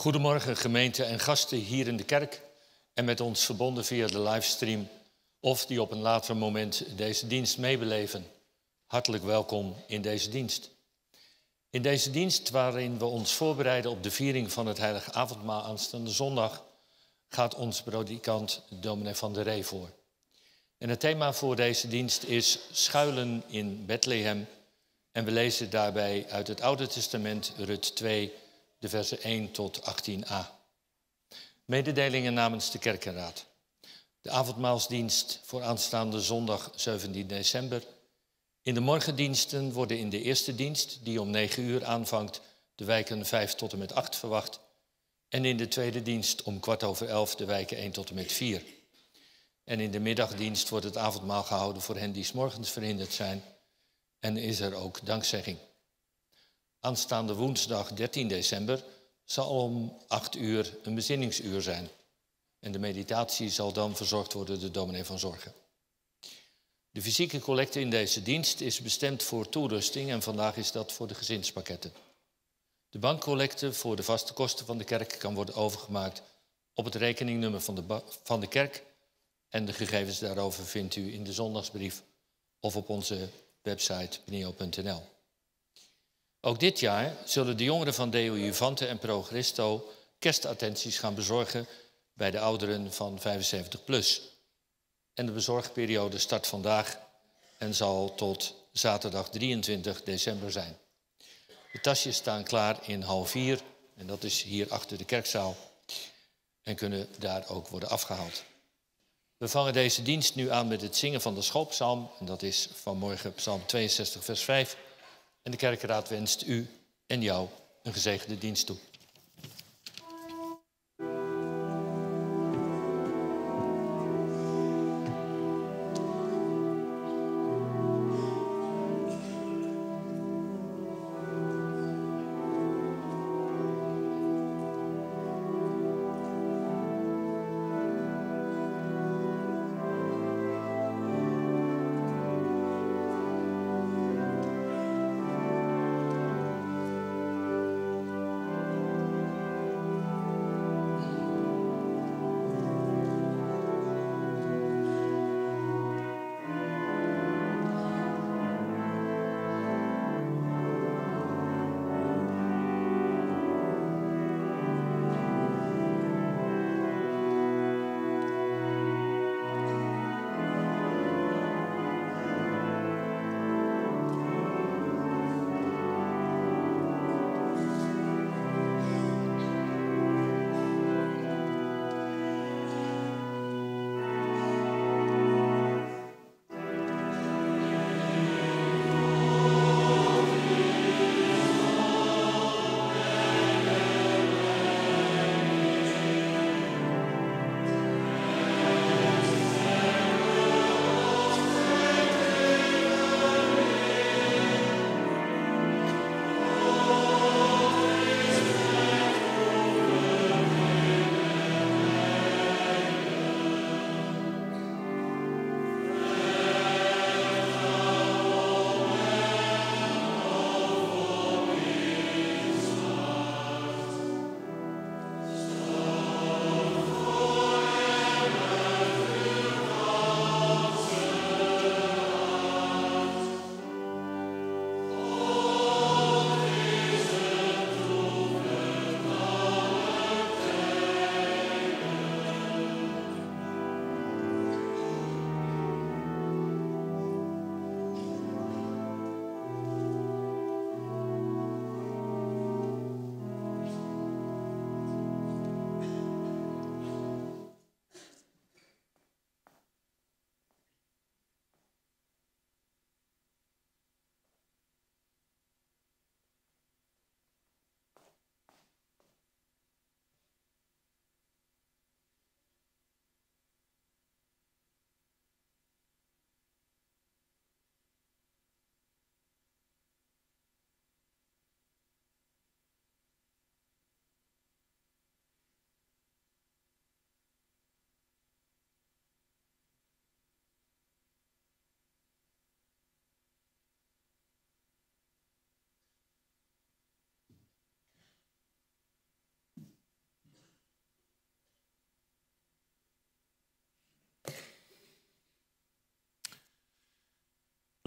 Goedemorgen gemeente en gasten hier in de kerk en met ons verbonden via de livestream of die op een later moment deze dienst meebeleven. Hartelijk welkom in deze dienst. In deze dienst waarin we ons voorbereiden op de viering van het heilige avondmaal aanstaande zondag gaat ons predikant dominee van der Ree voor. En het thema voor deze dienst is schuilen in Bethlehem en we lezen daarbij uit het Oude Testament Rut 2 de versen 1 tot 18a. Mededelingen namens de Kerkenraad. De avondmaalsdienst voor aanstaande zondag 17 december. In de morgendiensten worden in de eerste dienst, die om 9 uur aanvangt, de wijken 5 tot en met 8 verwacht. En in de tweede dienst om kwart over 11 de wijken 1 tot en met 4. En in de middagdienst wordt het avondmaal gehouden voor hen die s morgens verhinderd zijn. En is er ook dankzegging. Aanstaande woensdag 13 december zal om 8 uur een bezinningsuur zijn. En de meditatie zal dan verzorgd worden door dominee van Zorgen. De fysieke collecte in deze dienst is bestemd voor toerusting en vandaag is dat voor de gezinspakketten. De bankcollecte voor de vaste kosten van de kerk kan worden overgemaakt op het rekeningnummer van de, van de kerk. En de gegevens daarover vindt u in de zondagsbrief of op onze website pneo.nl. Ook dit jaar zullen de jongeren van Deo Juvante en Progresto kerstattenties gaan bezorgen bij de ouderen van 75 plus. En de bezorgperiode start vandaag en zal tot zaterdag 23 december zijn. De tasjes staan klaar in hal 4 en dat is hier achter de kerkzaal en kunnen daar ook worden afgehaald. We vangen deze dienst nu aan met het zingen van de schoolpsalm en dat is vanmorgen psalm 62 vers 5. En de kerkenraad wenst u en jou een gezegende dienst toe.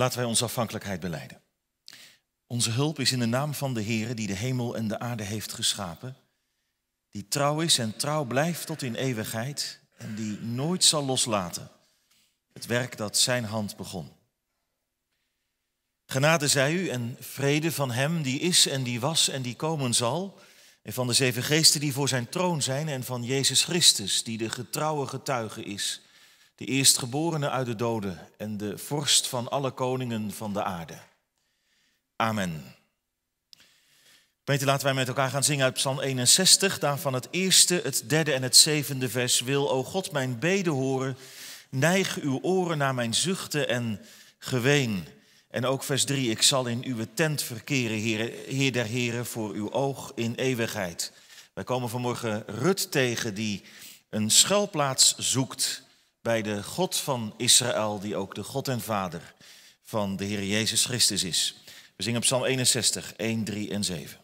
Laten wij onze afhankelijkheid beleiden. Onze hulp is in de naam van de Heer die de hemel en de aarde heeft geschapen, die trouw is en trouw blijft tot in eeuwigheid en die nooit zal loslaten het werk dat zijn hand begon. Genade zij u en vrede van Hem die is en die was en die komen zal, en van de zeven geesten die voor zijn troon zijn en van Jezus Christus die de getrouwe getuige is, de eerstgeborene uit de doden en de vorst van alle koningen van de aarde. Amen. Peter, laten wij met elkaar gaan zingen uit Psalm 61, daarvan het eerste, het derde en het zevende vers. Wil, o God, mijn beden horen, neig uw oren naar mijn zuchten en geween. En ook vers 3, ik zal in uw tent verkeren, Heer, Heer der Heren, voor uw oog in eeuwigheid. Wij komen vanmorgen Rut tegen die een schuilplaats zoekt bij de God van Israël, die ook de God en Vader van de Heer Jezus Christus is. We zingen Psalm 61, 1, 3 en 7.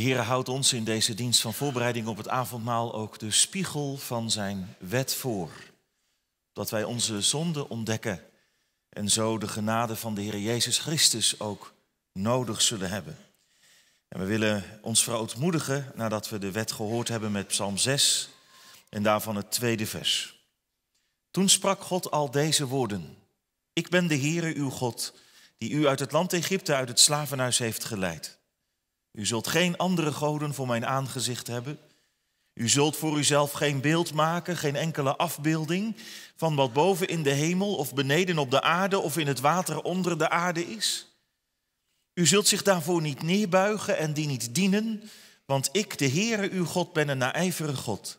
Heer houdt ons in deze dienst van voorbereiding op het avondmaal ook de spiegel van zijn wet voor. Dat wij onze zonde ontdekken en zo de genade van de Heer Jezus Christus ook nodig zullen hebben. En we willen ons verootmoedigen nadat we de wet gehoord hebben met Psalm 6 en daarvan het tweede vers. Toen sprak God al deze woorden. Ik ben de Heere uw God, die u uit het land Egypte, uit het slavenhuis heeft geleid. U zult geen andere goden voor mijn aangezicht hebben. U zult voor uzelf geen beeld maken, geen enkele afbeelding van wat boven in de hemel of beneden op de aarde of in het water onder de aarde is. U zult zich daarvoor niet neerbuigen en die niet dienen, want ik, de Heere uw God, ben een naijverige God,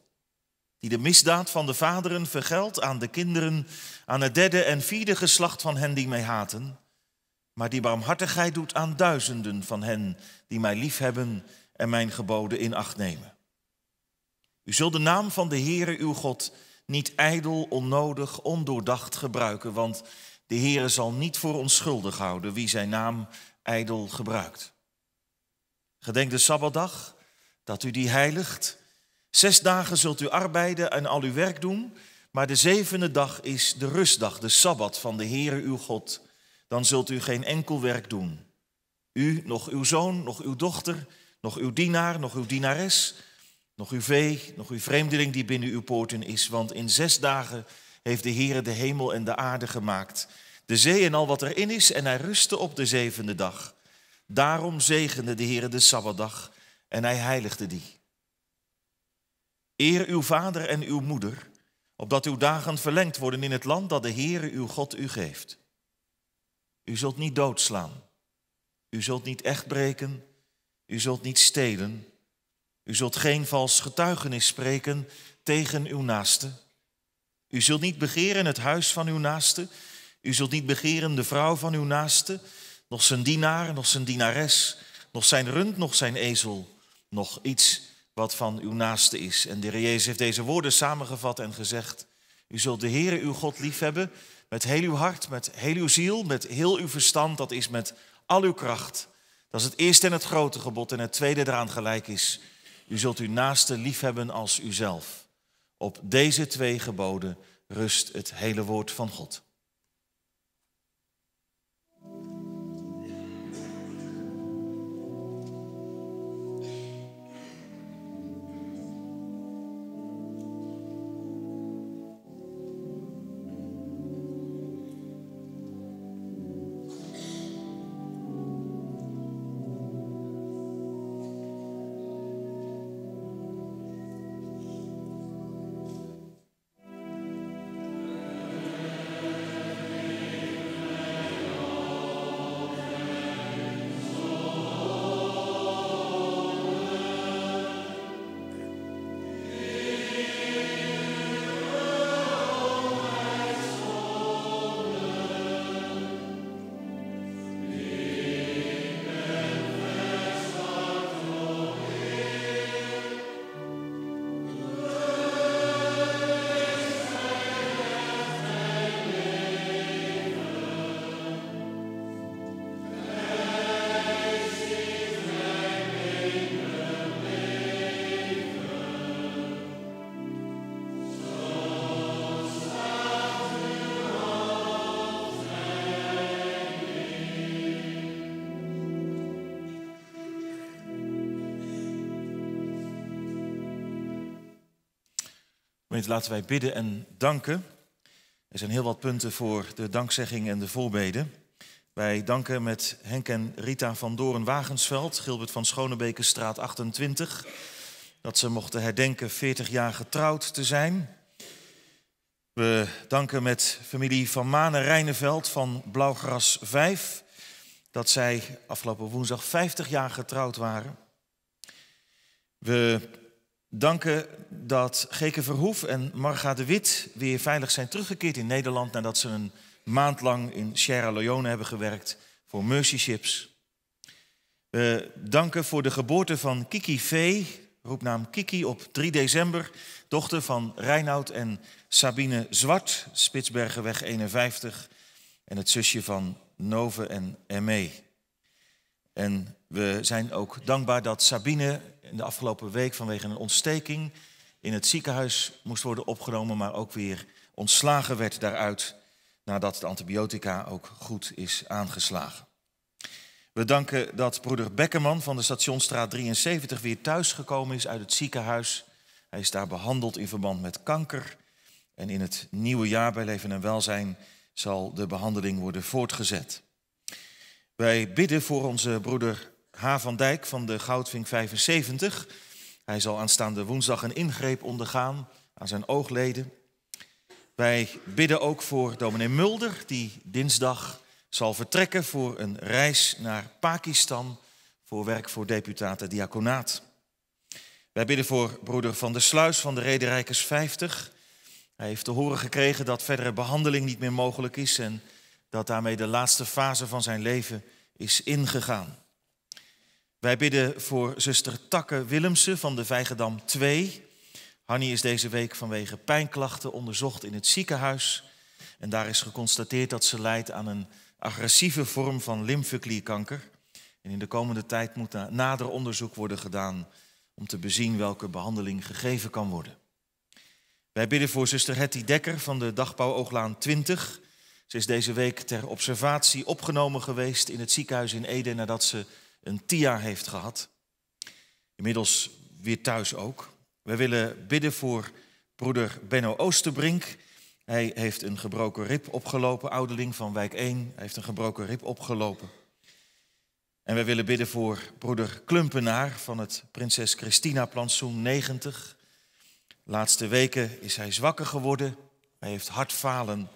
die de misdaad van de vaderen vergeldt aan de kinderen, aan het derde en vierde geslacht van hen die mij haten, maar die barmhartigheid doet aan duizenden van hen die mij liefhebben en mijn geboden in acht nemen. U zult de naam van de Heere uw God niet ijdel, onnodig, ondoordacht gebruiken, want de Heere zal niet voor onschuldig houden wie zijn naam ijdel gebruikt. Gedenk de Sabbatdag, dat u die heiligt. Zes dagen zult u arbeiden en al uw werk doen, maar de zevende dag is de rustdag, de Sabbat van de Heere uw God. Dan zult u geen enkel werk doen. U, nog uw zoon, nog uw dochter, nog uw dienaar, nog uw dienares, nog uw vee, nog uw vreemdeling die binnen uw poorten is. Want in zes dagen heeft de Heere de hemel en de aarde gemaakt de zee en al wat erin is, en hij rustte op de zevende dag. Daarom zegende de Heer de Sabbatdag en hij heiligde die. Eer uw vader en uw moeder, opdat uw dagen verlengd worden in het land dat de Heere uw God u geeft. U zult niet doodslaan, u zult niet echt breken, u zult niet stelen, u zult geen vals getuigenis spreken tegen uw naaste. U zult niet begeren het huis van uw naaste, u zult niet begeren de vrouw van uw naaste, nog zijn dienaar, nog zijn dienares, nog zijn rund, nog zijn ezel, nog iets wat van uw naaste is. En de Heer Jezus heeft deze woorden samengevat en gezegd, u zult de Heere uw God liefhebben met heel uw hart, met heel uw ziel, met heel uw verstand, dat is met al uw kracht. Dat is het eerste en het grote gebod en het tweede eraan gelijk is, u zult uw naaste liefhebben als uzelf. Op deze twee geboden rust het hele woord van God. Laten wij bidden en danken. Er zijn heel wat punten voor de dankzegging en de voorbeden. Wij danken met Henk en Rita van Doorn-Wagensveld, Gilbert van Schonebekenstraat 28, dat ze mochten herdenken 40 jaar getrouwd te zijn. We danken met familie van Manen Rijneveld van Blauwgras 5, dat zij afgelopen woensdag 50 jaar getrouwd waren. We danken dat Geke Verhoef en Marga de Wit weer veilig zijn teruggekeerd in Nederland nadat ze een maand lang in Sierra Leone hebben gewerkt voor Mercy Ships. We danken voor de geboorte van Kiki V, roepnaam Kiki, op 3 december, dochter van Reinoud en Sabine Zwart, Spitsbergenweg 51, en het zusje van Nove en Emme. En we zijn ook dankbaar dat Sabine in de afgelopen week vanwege een ontsteking in het ziekenhuis moest worden opgenomen, maar ook weer ontslagen werd daaruit nadat de antibiotica ook goed is aangeslagen. We danken dat broeder Bekkerman van de Stationstraat 73 weer thuisgekomen is uit het ziekenhuis. Hij is daar behandeld in verband met kanker. En in het nieuwe jaar bij Leven en Welzijn zal de behandeling worden voortgezet. Wij bidden voor onze broeder H. van Dijk van de Goudvink 75. Hij zal aanstaande woensdag een ingreep ondergaan aan zijn oogleden. Wij bidden ook voor dominee Mulder, die dinsdag zal vertrekken voor een reis naar Pakistan voor werk voor deputaten diaconaat. Wij bidden voor broeder Van der Sluis van de Rederijkers 50. Hij heeft te horen gekregen dat verdere behandeling niet meer mogelijk is en dat daarmee de laatste fase van zijn leven is ingegaan. Wij bidden voor zuster Takke Willemsen van de Vijgedam 2. Hanny is deze week vanwege pijnklachten onderzocht in het ziekenhuis. En daar is geconstateerd dat ze lijdt aan een agressieve vorm van lymfeklierkanker. En in de komende tijd moet nader onderzoek worden gedaan om te bezien welke behandeling gegeven kan worden. Wij bidden voor zuster Hetty Dekker van de Dagbouw Ooglaan 20. Ze is deze week ter observatie opgenomen geweest in het ziekenhuis in Ede nadat ze een TIA heeft gehad. Inmiddels weer thuis ook. Wij willen bidden voor broeder Benno Oosterbrink. Hij heeft een gebroken rib opgelopen, ouderling van wijk 1. Hij heeft een gebroken rib opgelopen. En wij willen bidden voor broeder Klumpenaar van het Prinses Christina Plantsoen 90. laatste weken is hij zwakker geworden. Hij heeft hartfalen.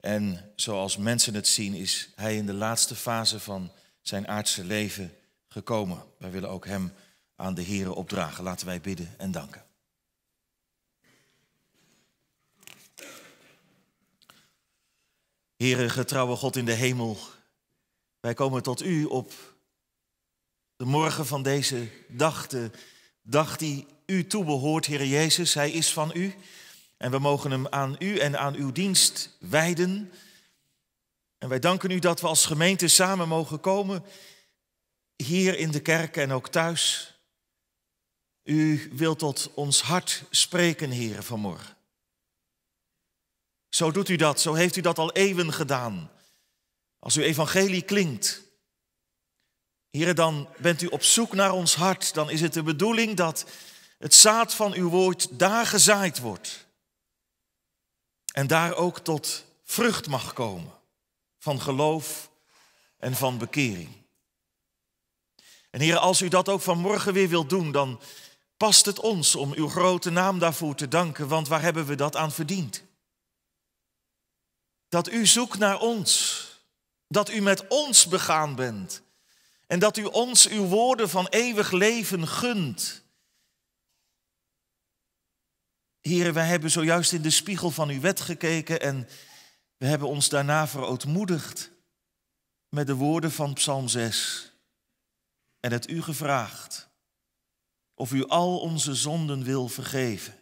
En zoals mensen het zien, is hij in de laatste fase van zijn aardse leven gekomen. Wij willen ook hem aan de Here opdragen. Laten wij bidden en danken. Heere, getrouwe God in de hemel, wij komen tot u op de morgen van deze dag, de dag die u toebehoort, Heer Jezus. Hij is van u en we mogen hem aan u en aan uw dienst wijden. En wij danken u dat we als gemeente samen mogen komen, hier in de kerk en ook thuis. U wilt tot ons hart spreken, Heer, vanmorgen. Zo doet u dat, zo heeft u dat al eeuwen gedaan. Als uw evangelie klinkt, Heer, dan bent u op zoek naar ons hart. Dan is het de bedoeling dat het zaad van uw woord daar gezaaid wordt. En daar ook tot vrucht mag komen van geloof en van bekering. En Heer, als u dat ook vanmorgen weer wilt doen, dan past het ons om uw grote naam daarvoor te danken, want waar hebben we dat aan verdiend? Dat u zoekt naar ons, dat u met ons begaan bent en dat u ons uw woorden van eeuwig leven gunt. Heren, wij hebben zojuist in de spiegel van uw wet gekeken en we hebben ons daarna verootmoedigd met de woorden van Psalm 6 en het u gevraagd of u al onze zonden wil vergeven.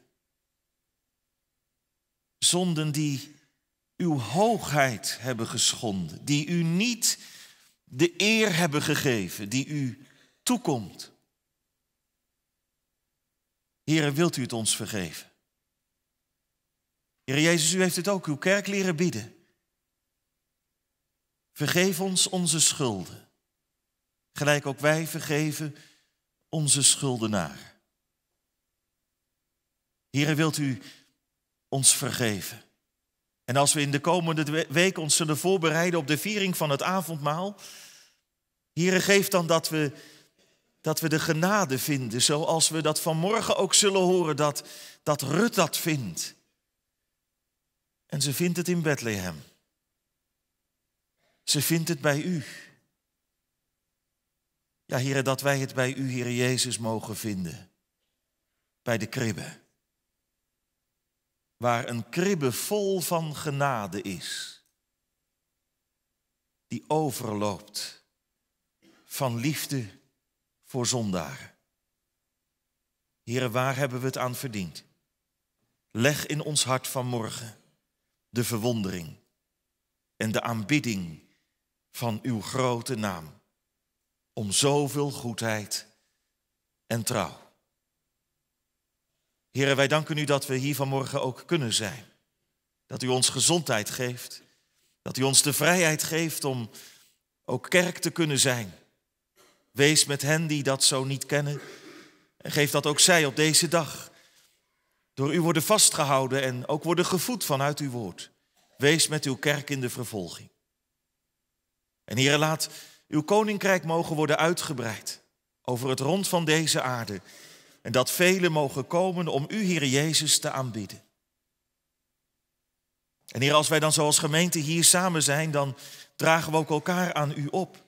Zonden die uw hoogheid hebben geschonden, die u niet de eer hebben gegeven die u toekomt. Heere, wilt u het ons vergeven? Heer Jezus, u heeft het ook uw kerk leren bieden. Vergeef ons onze schulden, gelijk ook wij vergeven onze schuldenaar. Heere, wilt u ons vergeven? En als we in de komende week ons zullen voorbereiden op de viering van het avondmaal, Heere, geef dan dat we, dat we de genade vinden, zoals we dat vanmorgen ook zullen horen, dat, dat Rut dat vindt. En ze vindt het in Bethlehem. Ze vindt het bij u. Ja, Heere, dat wij het bij u, Heere Jezus, mogen vinden. Bij de kribbe waar een kribbe vol van genade is, die overloopt van liefde voor zondaren. Heren, waar hebben we het aan verdiend? Leg in ons hart vanmorgen de verwondering en de aanbidding van uw grote naam. om zoveel goedheid en trouw. Heren, wij danken u dat we hier vanmorgen ook kunnen zijn. Dat u ons gezondheid geeft. Dat u ons de vrijheid geeft om ook kerk te kunnen zijn. Wees met hen die dat zo niet kennen. En geef dat ook zij op deze dag. Door u worden vastgehouden en ook worden gevoed vanuit uw woord. Wees met uw kerk in de vervolging. En Heer, laat uw koninkrijk mogen worden uitgebreid over het rond van deze aarde. En dat velen mogen komen om u, Heer Jezus, te aanbieden. En Heer, als wij dan zoals gemeente hier samen zijn, dan dragen we ook elkaar aan u op.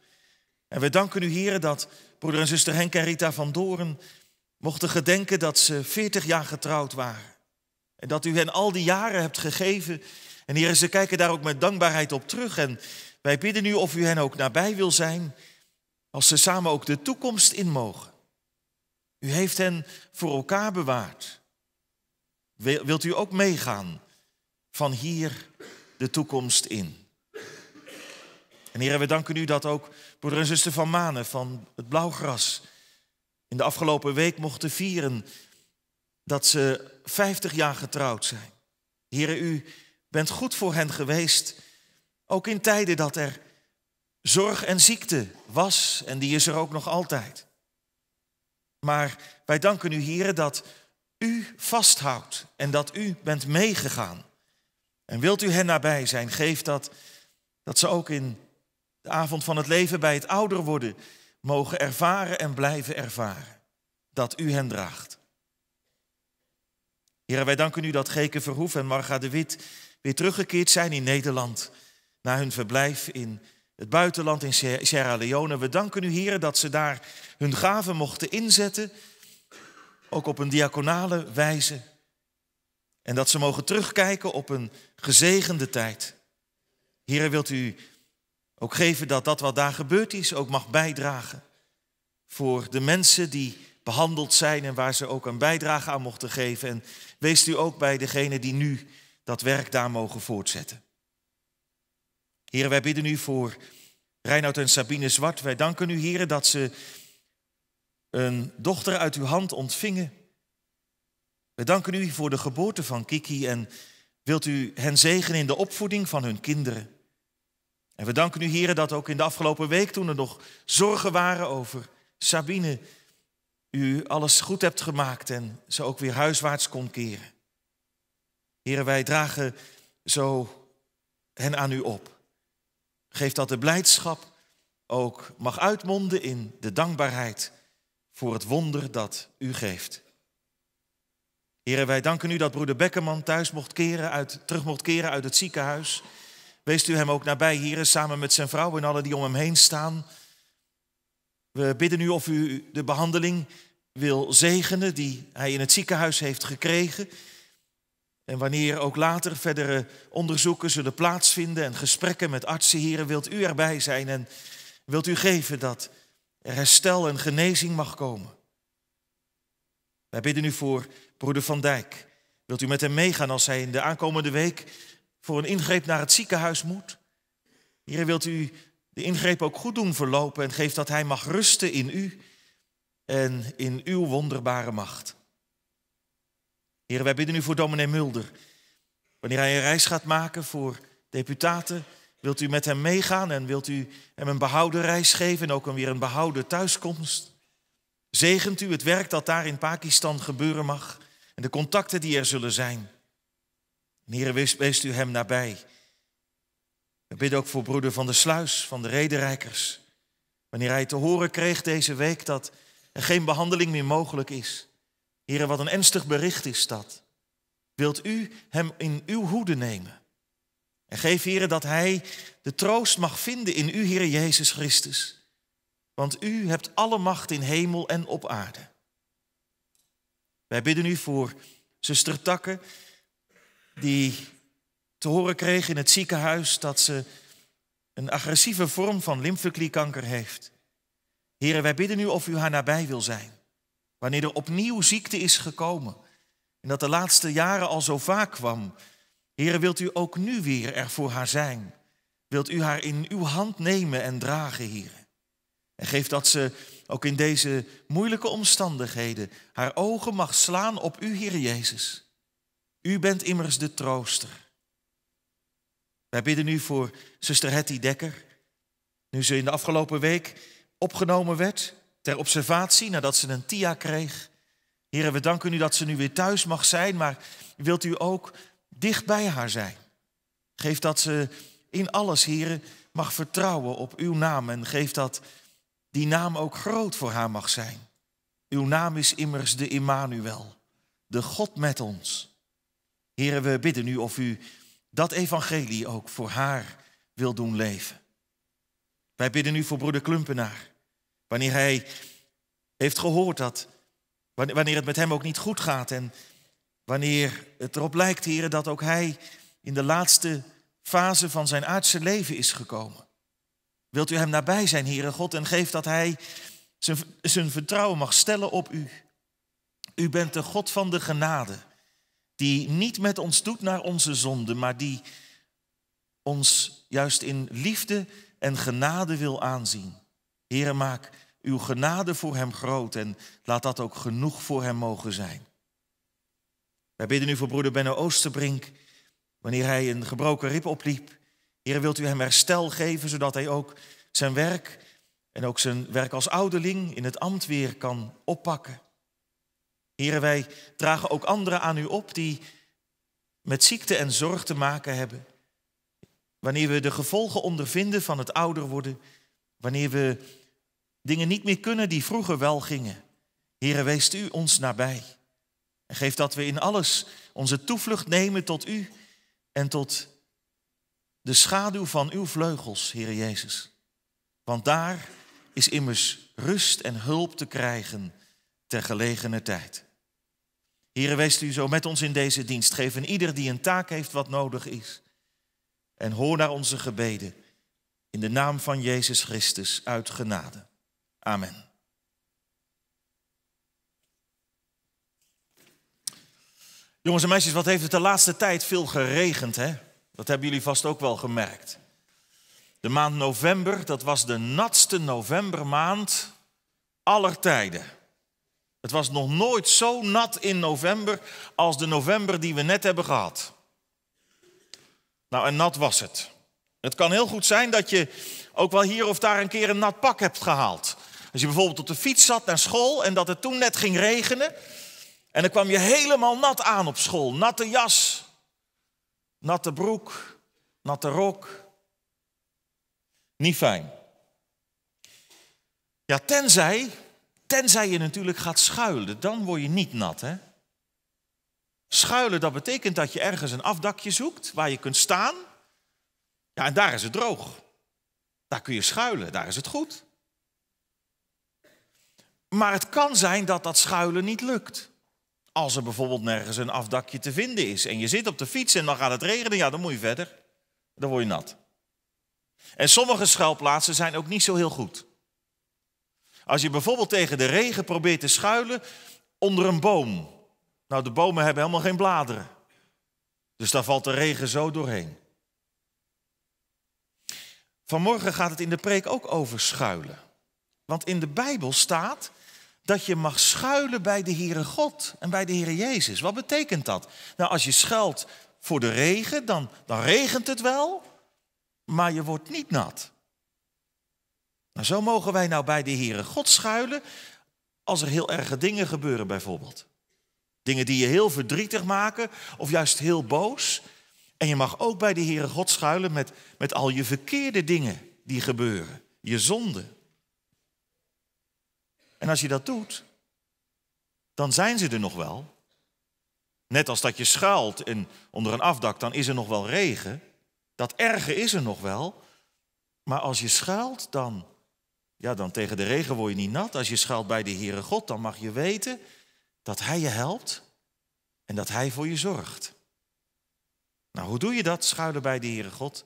En we danken u, Heer, dat broeder en zuster Henk en Rita van Doren mochten gedenken dat ze 40 jaar getrouwd waren. En dat u hen al die jaren hebt gegeven. En Heer, ze kijken daar ook met dankbaarheid op terug. En wij bidden nu of u hen ook nabij wil zijn, als ze samen ook de toekomst in mogen. U heeft hen voor elkaar bewaard. Wilt u ook meegaan van hier de toekomst in? En heren, we danken u dat ook broeder en zuster van Manen van het Blauwgras in de afgelopen week mochten vieren dat ze 50 jaar getrouwd zijn. Heren, u bent goed voor hen geweest, ook in tijden dat er zorg en ziekte was en die is er ook nog altijd. Maar wij danken u, heren, dat u vasthoudt en dat u bent meegegaan. En wilt u hen nabij zijn, geef dat, dat ze ook in de avond van het leven bij het ouder worden mogen ervaren en blijven ervaren. Dat u hen draagt. Heren, wij danken u dat Geke Verhoef en Marga de Wit weer teruggekeerd zijn in Nederland. Na hun verblijf in het buitenland in Sierra Leone. We danken u, heren, dat ze daar hun gaven mochten inzetten. Ook op een diaconale wijze. En dat ze mogen terugkijken op een gezegende tijd. Heren, wilt u ook geven dat dat wat daar gebeurd is ook mag bijdragen voor de mensen die behandeld zijn en waar ze ook een bijdrage aan mochten geven. En wees u ook bij degenen die nu dat werk daar mogen voortzetten. Heren, wij bidden u voor Reinoud en Sabine Zwart. Wij danken u, heren, dat ze een dochter uit uw hand ontvingen. We danken u voor de geboorte van Kiki en wilt u hen zegenen in de opvoeding van hun kinderen. En we danken u, heren, dat ook in de afgelopen week, toen er nog zorgen waren over Sabine, u alles goed hebt gemaakt en ze ook weer huiswaarts kon keren. Heren, wij dragen zo hen aan u op. Geef dat de blijdschap ook mag uitmonden in de dankbaarheid voor het wonder dat u geeft. Heren, wij danken u dat broeder Bekkerman thuis mocht keren, uit, terug mocht keren uit het ziekenhuis. Wees u hem ook nabij, heren, samen met zijn vrouw en alle die om hem heen staan. We bidden u of u de behandeling wil zegenen die hij in het ziekenhuis heeft gekregen. En wanneer ook later verdere onderzoeken zullen plaatsvinden en gesprekken met artsen, heren, wilt u erbij zijn en wilt u geven dat er herstel en genezing mag komen. Wij bidden u voor broeder Van Dijk. Wilt u met hem meegaan als hij in de aankomende week voor een ingreep naar het ziekenhuis moet? Hier wilt u de ingreep ook goed doen verlopen en geeft dat hij mag rusten in u en in uw wonderbare macht. Heer, wij bidden u voor dominee Mulder. Wanneer hij een reis gaat maken voor deputaten, wilt u met hem meegaan en wilt u hem een behouden reis geven en ook weer een behouden thuiskomst? Zegent u het werk dat daar in Pakistan gebeuren mag en de contacten die er zullen zijn? Heer, wees, u hem nabij. We bidden ook voor broeder van de Sluis, van de Rederijkers. Wanneer hij te horen kreeg deze week dat er geen behandeling meer mogelijk is. Heren, wat een ernstig bericht is dat. Wilt u hem in uw hoede nemen? En geef, heren, dat hij de troost mag vinden in u, Heer Jezus Christus. Want u hebt alle macht in hemel en op aarde. Wij bidden u voor zuster Takke, die te horen kreeg in het ziekenhuis dat ze een agressieve vorm van lymfeklierkanker heeft. Heren, wij bidden u of u haar nabij wil zijn. Wanneer er opnieuw ziekte is gekomen en dat de laatste jaren al zo vaak kwam. Heren, wilt u ook nu weer er voor haar zijn? Wilt u haar in uw hand nemen en dragen, heren? En geef dat ze ook in deze moeilijke omstandigheden haar ogen mag slaan op u, Heer Jezus. U bent immers de trooster. Wij bidden nu voor zuster Hetty Dekker, nu ze in de afgelopen week opgenomen werd ter observatie nadat ze een TIA kreeg. Heren, we danken u dat ze nu weer thuis mag zijn, maar wilt u ook dicht bij haar zijn? Geef dat ze in alles, heren, mag vertrouwen op uw naam en geef dat die naam ook groot voor haar mag zijn. Uw naam is immers de Immanuel, de God met ons. Heren, we bidden u of u dat evangelie ook voor haar wil doen leven. Wij bidden u voor broeder Klumpenaar. Wanneer hij heeft gehoord dat, wanneer het met hem ook niet goed gaat en wanneer het erop lijkt, heren, dat ook hij in de laatste fase van zijn aardse leven is gekomen. Wilt u hem nabij zijn, Heere God, en geef dat hij zijn vertrouwen mag stellen op u. U bent de God van de genade, die niet met ons doet naar onze zonde, maar die ons juist in liefde en genade wil aanzien. Heere, maak uw genade voor hem groot en laat dat ook genoeg voor hem mogen zijn. Wij bidden u voor broeder Benno Oosterbrink, wanneer hij een gebroken rib opliep. Heer, wilt u hem herstel geven, zodat hij ook zijn werk en ook zijn werk als ouderling in het ambt weer kan oppakken. Heren, wij dragen ook anderen aan u op die met ziekte en zorg te maken hebben. Wanneer we de gevolgen ondervinden van het ouder worden, wanneer we dingen niet meer kunnen die vroeger wel gingen. Heren, wees u ons nabij. En geef dat we in alles onze toevlucht nemen tot u en tot de schaduw van uw vleugels, Heer Jezus. Want daar is immers rust en hulp te krijgen ter gelegene tijd. Heere, wees u zo met ons in deze dienst. Geef een ieder die een taak heeft wat nodig is. En hoor naar onze gebeden. In de naam van Jezus Christus uit genade. Amen. Jongens en meisjes, wat heeft het de laatste tijd veel geregend, hè? Dat hebben jullie vast ook wel gemerkt. De maand november, dat was de natste novembermaand aller tijden. Het was nog nooit zo nat in november als de november die we net hebben gehad. Nou, en nat was het. Het kan heel goed zijn dat je ook wel hier of daar een keer een nat pak hebt gehaald. Als je bijvoorbeeld op de fiets zat naar school en dat het toen net ging regenen. En dan kwam je helemaal nat aan op school. Natte jas, natte broek, natte rok. Niet fijn. Ja, tenzij, tenzij je natuurlijk gaat schuilen, dan word je niet nat, hè? Schuilen, dat betekent dat je ergens een afdakje zoekt waar je kunt staan. Ja, en daar is het droog. Daar kun je schuilen, daar is het goed. Maar het kan zijn dat dat schuilen niet lukt. Als er bijvoorbeeld nergens een afdakje te vinden is en je zit op de fiets en dan gaat het regenen, ja, dan moet je verder. Dan word je nat. En sommige schuilplaatsen zijn ook niet zo heel goed. Als je bijvoorbeeld tegen de regen probeert te schuilen onder een boom. Nou, de bomen hebben helemaal geen bladeren. Dus daar valt de regen zo doorheen. Vanmorgen gaat het in de preek ook over schuilen. Want in de Bijbel staat dat je mag schuilen bij de Heere God en bij de Heere Jezus. Wat betekent dat? Nou, als je schuilt voor de regen, dan, dan regent het wel, maar je wordt niet nat. Nou, zo mogen wij nou bij de Heere God schuilen als er heel erge dingen gebeuren bijvoorbeeld. Dingen die je heel verdrietig maken of juist heel boos. En je mag ook bij de Heere God schuilen met, met al je verkeerde dingen die gebeuren. Je zonde. En als je dat doet, dan zijn ze er nog wel. Net als dat je schuilt en onder een afdak, dan is er nog wel regen. Dat erge is er nog wel. Maar als je schuilt, dan, ja, dan tegen de regen word je niet nat. Als je schuilt bij de Heere God, dan mag je weten dat Hij je helpt en dat Hij voor je zorgt. Nou, hoe doe je dat, schuilen bij de Heere God?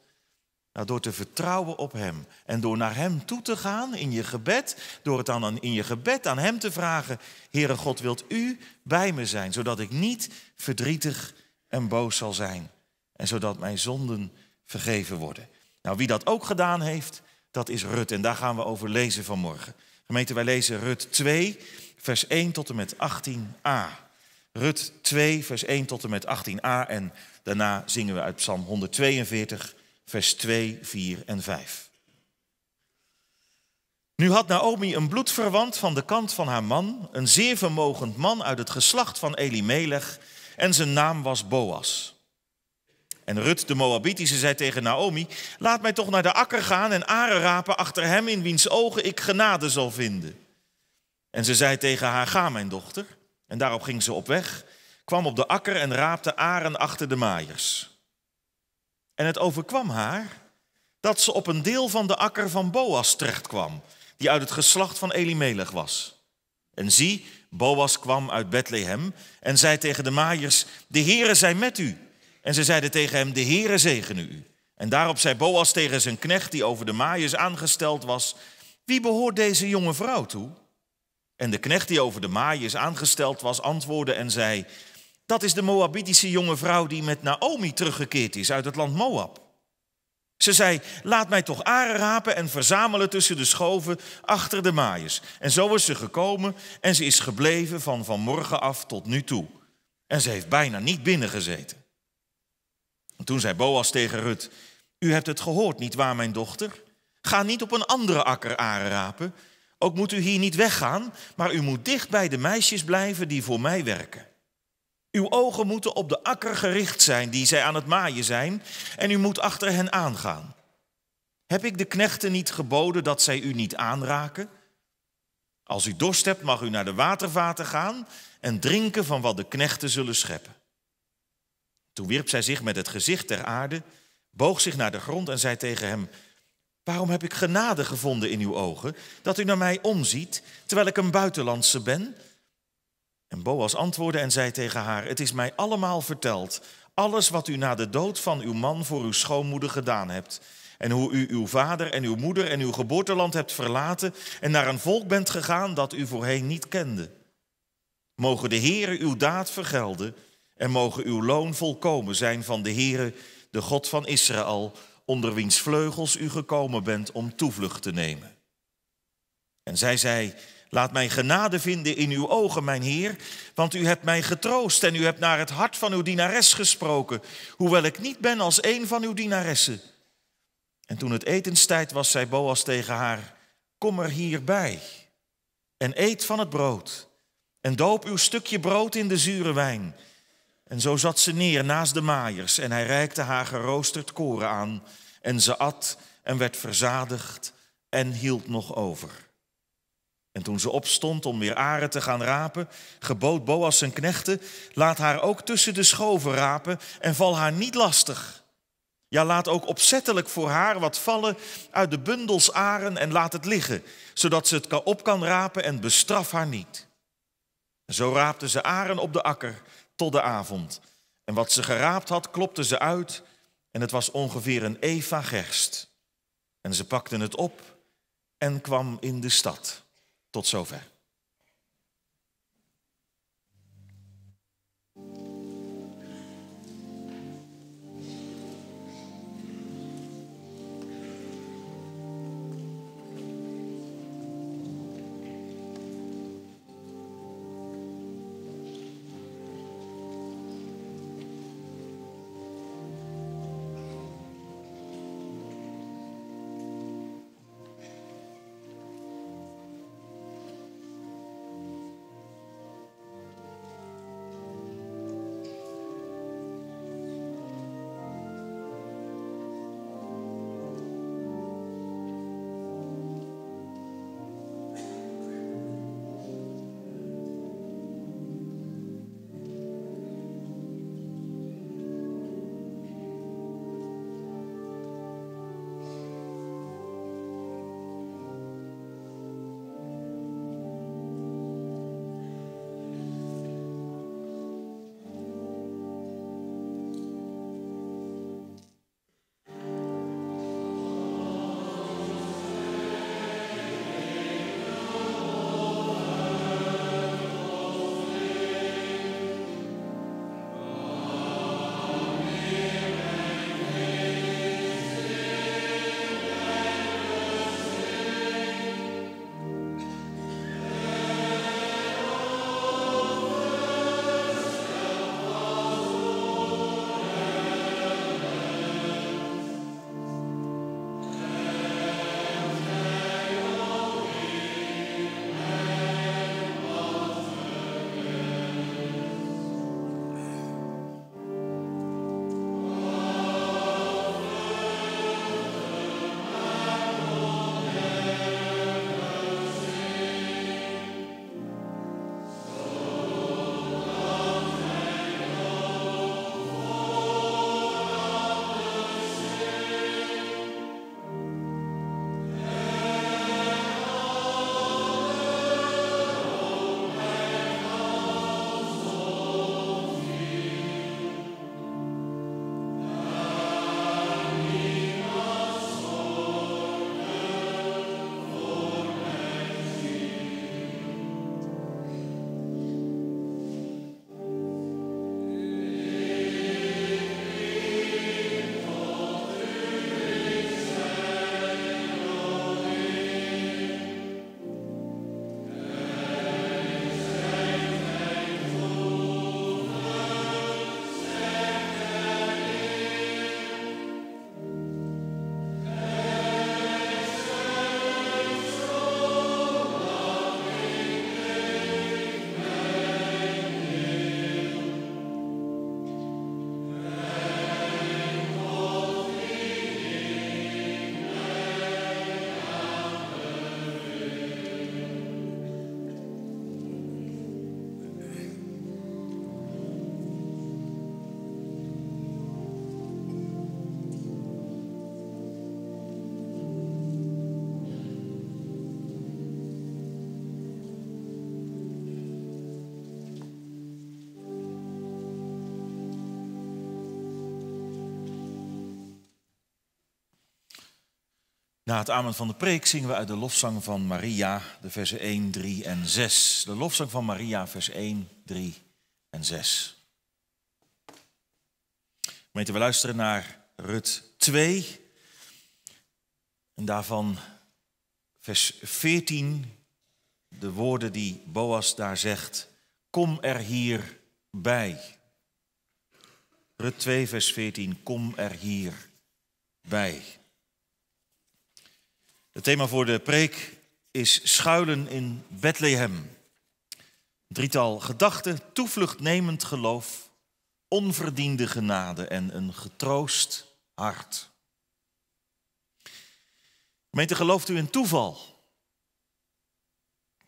Nou, door te vertrouwen op Hem en door naar Hem toe te gaan in je gebed, door het dan in je gebed aan Hem te vragen, Heere God, wilt U bij me zijn, zodat ik niet verdrietig en boos zal zijn en zodat mijn zonden vergeven worden. Nou, wie dat ook gedaan heeft, Dat is Rut en daar gaan we over lezen vanmorgen. Gemeente, wij lezen Rut 2, vers 1 tot en met 18a. Rut 2, vers 1 tot en met 18a en daarna zingen we uit Psalm 142, vers 2, 4 en 5. Nu had Naomi een bloedverwant van de kant van haar man, een zeer vermogend man uit het geslacht van Elimelech, en zijn naam was Boas. En Rut de Moabitische zei tegen Naomi, laat mij toch naar de akker gaan en aren rapen achter hem in wiens ogen ik genade zal vinden. En ze zei tegen haar, ga mijn dochter. En daarop ging ze op weg, kwam op de akker en raapte aren achter de maaiers. En het overkwam haar dat ze op een deel van de akker van Boas terechtkwam, die uit het geslacht van Elimelech was. En zie, Boas kwam uit Bethlehem en zei tegen de maaiers, de Heere zij met u. En ze zeiden tegen hem, de Heere zegene u. En daarop zei Boas tegen zijn knecht, die over de maaiers aangesteld was, wie behoort deze jonge vrouw toe? En de knecht die over de maaiers aangesteld was, antwoordde en zei, dat is de Moabitische jonge vrouw die met Naomi teruggekeerd is uit het land Moab. Ze zei, laat mij toch aren rapen en verzamelen tussen de schoven achter de maaiers. En zo is ze gekomen en ze is gebleven van vanmorgen af tot nu toe. En ze heeft bijna niet binnengezeten. En toen zei Boas tegen Rut, u hebt het gehoord, niet waar mijn dochter? Ga niet op een andere akker aren rapen. Ook moet u hier niet weggaan, maar u moet dicht bij de meisjes blijven die voor mij werken. Uw ogen moeten op de akker gericht zijn die zij aan het maaien zijn en u moet achter hen aangaan. Heb ik de knechten niet geboden dat zij u niet aanraken? Als u dorst hebt, mag u naar de watervaten gaan en drinken van wat de knechten zullen scheppen. Toen wierp zij zich met het gezicht ter aarde, boog zich naar de grond en zei tegen hem: Waarom heb ik genade gevonden in uw ogen, dat u naar mij omziet, terwijl ik een buitenlandse ben? En Boas antwoordde en zei tegen haar: Het is mij allemaal verteld, alles wat u na de dood van uw man voor uw schoonmoeder gedaan hebt. En hoe u uw vader en uw moeder en uw geboorteland hebt verlaten en naar een volk bent gegaan dat u voorheen niet kende. Mogen de Heere uw daad vergelden en mogen uw loon volkomen zijn van de Heere, de God van Israël, onder wiens vleugels u gekomen bent om toevlucht te nemen. En zij zei, laat mij genade vinden in uw ogen, mijn Heer, want u hebt mij getroost en u hebt naar het hart van uw dienares gesproken, hoewel ik niet ben als een van uw dienaressen. En toen het etenstijd was, zei Boas tegen haar, kom er hierbij en eet van het brood en doop uw stukje brood in de zure wijn. En zo zat ze neer naast de maaiers en hij reikte haar geroosterd koren aan. En ze at en werd verzadigd en hield nog over. En toen ze opstond om weer aren te gaan rapen, gebood Boas zijn knechten, laat haar ook tussen de schoven rapen en val haar niet lastig. Ja, laat ook opzettelijk voor haar wat vallen uit de bundels aren en laat het liggen, zodat ze het op kan rapen en bestraf haar niet. Zo raapte ze aren op de akker tot de avond. En wat ze geraapt had, klopte ze uit en het was ongeveer een eva gerst. En ze pakten het op en kwam in de stad. Tot zover. Na het amen van de preek zingen we uit de lofzang van Maria, de versen 1, 3 en 6. De lofzang van Maria, vers 1, 3 en 6. Gemeente, we luisteren naar Rut 2. En daarvan vers 14, de woorden die Boas daar zegt. Kom er hier bij. Rut 2, vers 14, kom er hier bij. Het thema voor de preek is schuilen in Bethlehem. Drietal gedachten, toevlucht nemend geloof, onverdiende genade en een getroost hart. Gemeente, gelooft u in toeval?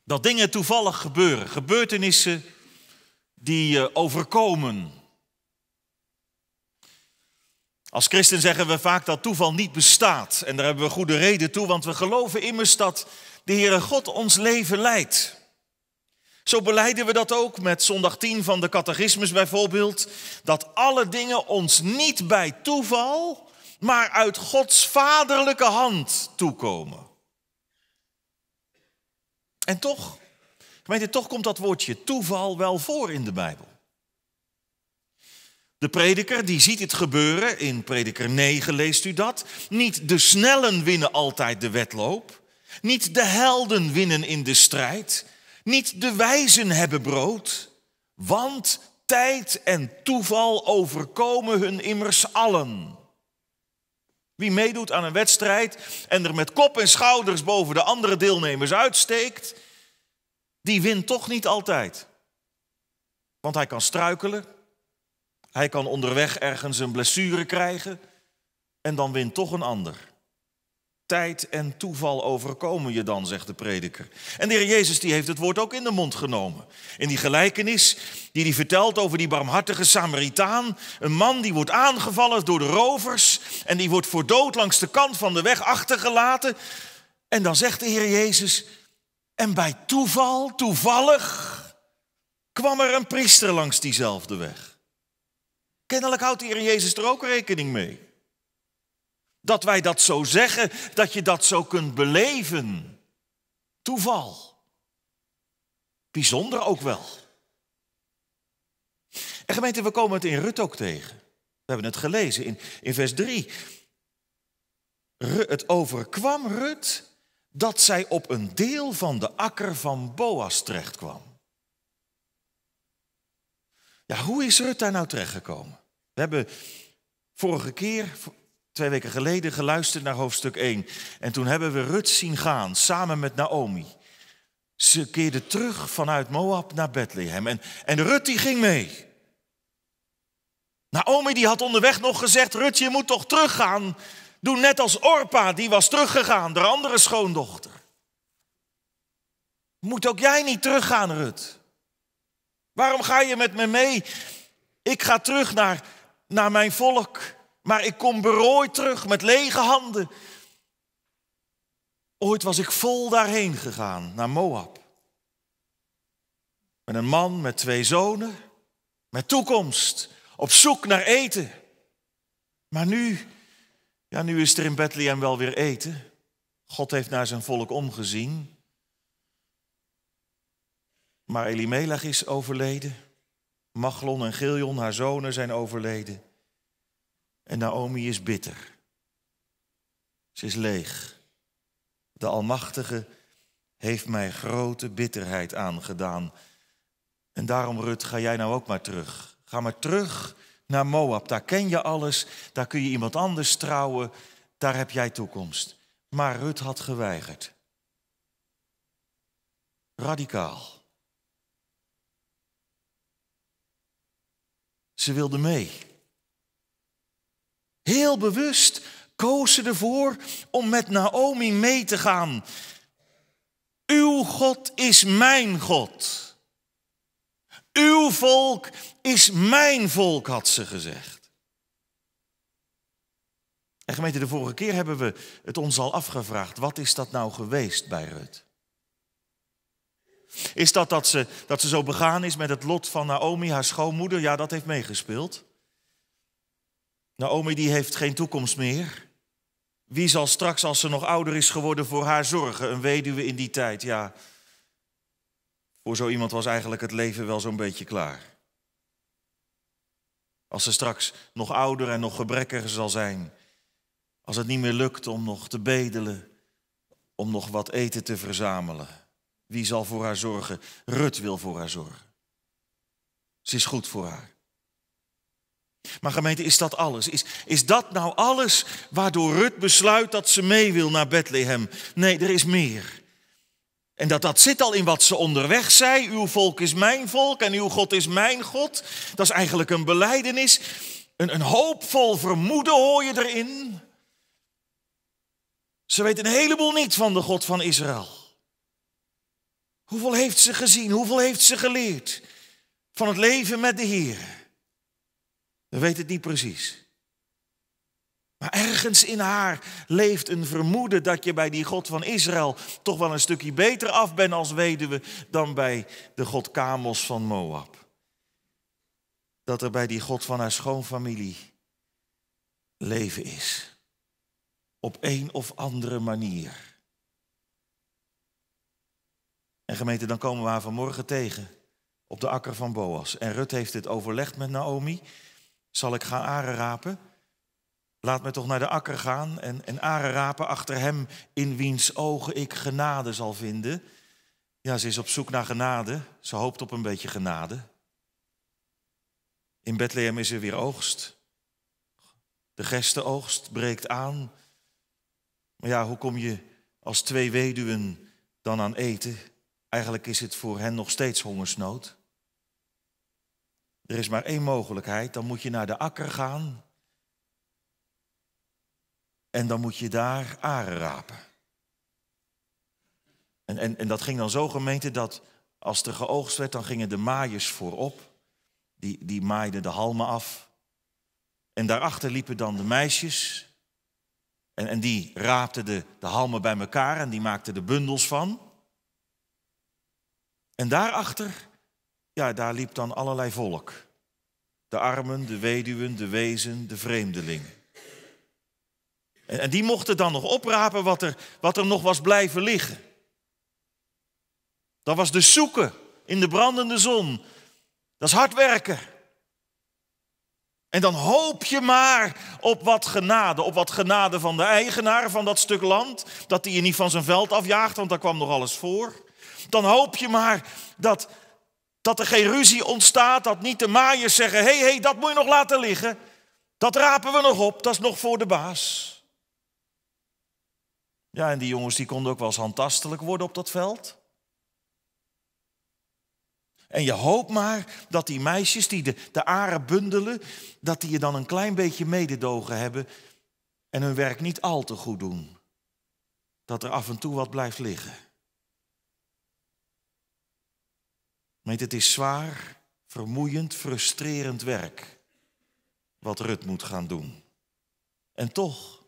Dat dingen toevallig gebeuren, gebeurtenissen die je overkomen. Als christen zeggen we vaak dat toeval niet bestaat. En daar hebben we goede reden toe, want we geloven immers dat de Heere God ons leven leidt. Zo beleiden we dat ook met zondag 10 van de catechismus bijvoorbeeld. Dat alle dingen ons niet bij toeval, maar uit Gods vaderlijke hand toekomen. En toch, gemeente, toch komt dat woordje toeval wel voor in de Bijbel. De prediker die ziet het gebeuren, in prediker 9 leest u dat. Niet de snellen winnen altijd de wedloop. Niet de helden winnen in de strijd. Niet de wijzen hebben brood. Want tijd en toeval overkomen hun immers allen. Wie meedoet aan een wedstrijd en er met kop en schouders boven de andere deelnemers uitsteekt, die wint toch niet altijd. Want hij kan struikelen, hij kan onderweg ergens een blessure krijgen en dan wint toch een ander. Tijd en toeval overkomen je dan, zegt de prediker. En de Heer Jezus die heeft het woord ook in de mond genomen. In die gelijkenis die hij vertelt over die barmhartige Samaritaan. Een man die wordt aangevallen door de rovers en die wordt voor dood langs de kant van de weg achtergelaten. En dan zegt de Heer Jezus, en bij toeval, toevallig, kwam er een priester langs diezelfde weg. Kennelijk houdt de Heer Jezus er ook rekening mee. Dat wij dat zo zeggen, dat je dat zo kunt beleven. Toeval. Bijzonder ook wel. En gemeente, we komen het in Rut ook tegen. We hebben het gelezen in, in vers 3. Het overkwam Rut dat zij op een deel van de akker van Boas terechtkwam. Ja, hoe is Rut daar nou terechtgekomen? We hebben vorige keer, twee weken geleden, geluisterd naar hoofdstuk 1. En toen hebben we Rut zien gaan, samen met Naomi. Ze keerde terug vanuit Moab naar Bethlehem. En, en Rut die ging mee. Naomi die had onderweg nog gezegd, Rut je moet toch teruggaan. Doe net als Orpa, die was teruggegaan, de andere schoondochter. Moet ook jij niet teruggaan, Rut? Waarom ga je met me mee? Ik ga terug naar, naar mijn volk, maar ik kom berooid terug met lege handen. Ooit was ik vol daarheen gegaan, naar Moab. Met een man met twee zonen, met toekomst, op zoek naar eten. Maar nu, ja, nu is er in Bethlehem wel weer eten. God heeft naar zijn volk omgezien. Maar Elimelech is overleden. Machlon en Giljon, haar zonen, zijn overleden. En Naomi is bitter. Ze is leeg. De Almachtige heeft mij grote bitterheid aangedaan. En daarom, Rut, ga jij nou ook maar terug. Ga maar terug naar Moab. Daar ken je alles. Daar kun je iemand anders trouwen. Daar heb jij toekomst. Maar Rut had geweigerd. Radicaal. Ze wilde mee. Heel bewust koos ze ervoor om met Naomi mee te gaan. Uw God is mijn God. Uw volk is mijn volk, had ze gezegd. En gemeente, de vorige keer hebben we het ons al afgevraagd. Wat is dat nou geweest bij Rut? Is dat dat ze, dat ze zo begaan is met het lot van Naomi, haar schoonmoeder? Ja, dat heeft meegespeeld. Naomi die heeft geen toekomst meer. Wie zal straks, als ze nog ouder is geworden, voor haar zorgen? Een weduwe in die tijd, ja. Voor zo iemand was eigenlijk het leven wel zo'n beetje klaar. Als ze straks nog ouder en nog gebrekkiger zal zijn. Als het niet meer lukt om nog te bedelen, om nog wat eten te verzamelen. Wie zal voor haar zorgen? Rut wil voor haar zorgen. Ze is goed voor haar. Maar gemeente, is dat alles? Is, is dat nou alles waardoor Rut besluit dat ze mee wil naar Bethlehem? Nee, er is meer. En dat, dat zit al in wat ze onderweg zei. Uw volk is mijn volk en uw God is mijn God. Dat is eigenlijk een beleidenis. Een, een hoopvol vermoeden hoor je erin. Ze weet een heleboel niet van de God van Israël. Hoeveel heeft ze gezien? Hoeveel heeft ze geleerd van het leven met de Heer? We weten het niet precies. Maar ergens in haar leeft een vermoeden dat je bij die God van Israël toch wel een stukje beter af bent als weduwe dan bij de God Kamos van Moab. Dat er bij die God van haar schoonfamilie leven is. Op een of andere manier. En gemeente, dan komen we haar vanmorgen tegen op de akker van Boas. En Rut heeft het overlegd met Naomi. Zal ik gaan aren rapen? Laat me toch naar de akker gaan en, en aren rapen achter hem in wiens ogen ik genade zal vinden. Ja, ze is op zoek naar genade. Ze hoopt op een beetje genade. In Bethlehem is er weer oogst. De gestenoogst breekt aan. Maar ja, hoe kom je als twee weduwen dan aan eten? Eigenlijk is het voor hen nog steeds hongersnood. Er is maar één mogelijkheid, dan moet je naar de akker gaan en dan moet je daar aren rapen. En, en, en dat ging dan zo gemeente dat als er geoogst werd, dan gingen de maaiers voorop. Die, die maaiden de halmen af. En daarachter liepen dan de meisjes. En, en die raapten de, de halmen bij elkaar en die maakten de bundels van. En daarachter, ja, daar liep dan allerlei volk. De armen, de weduwen, de wezen, de vreemdelingen. En die mochten dan nog oprapen wat er, wat er nog was blijven liggen. Dat was de zoeken in de brandende zon. Dat is hard werken. En dan hoop je maar op wat genade, op wat genade van de eigenaar van dat stuk land, dat hij je niet van zijn veld afjaagt, want daar kwam nog alles voor. Dan hoop je maar dat, dat er geen ruzie ontstaat, dat niet de maaiers zeggen, hé, hey, hey, dat moet je nog laten liggen. Dat rapen we nog op, dat is nog voor de baas. Ja, en die jongens die konden ook wel eens handtastelijk worden op dat veld. En je hoopt maar dat die meisjes die de, de aren bundelen, dat die je dan een klein beetje mededogen hebben en hun werk niet al te goed doen. Dat er af en toe wat blijft liggen. Meet, het is zwaar, vermoeiend, frustrerend werk wat Rut moet gaan doen. En toch,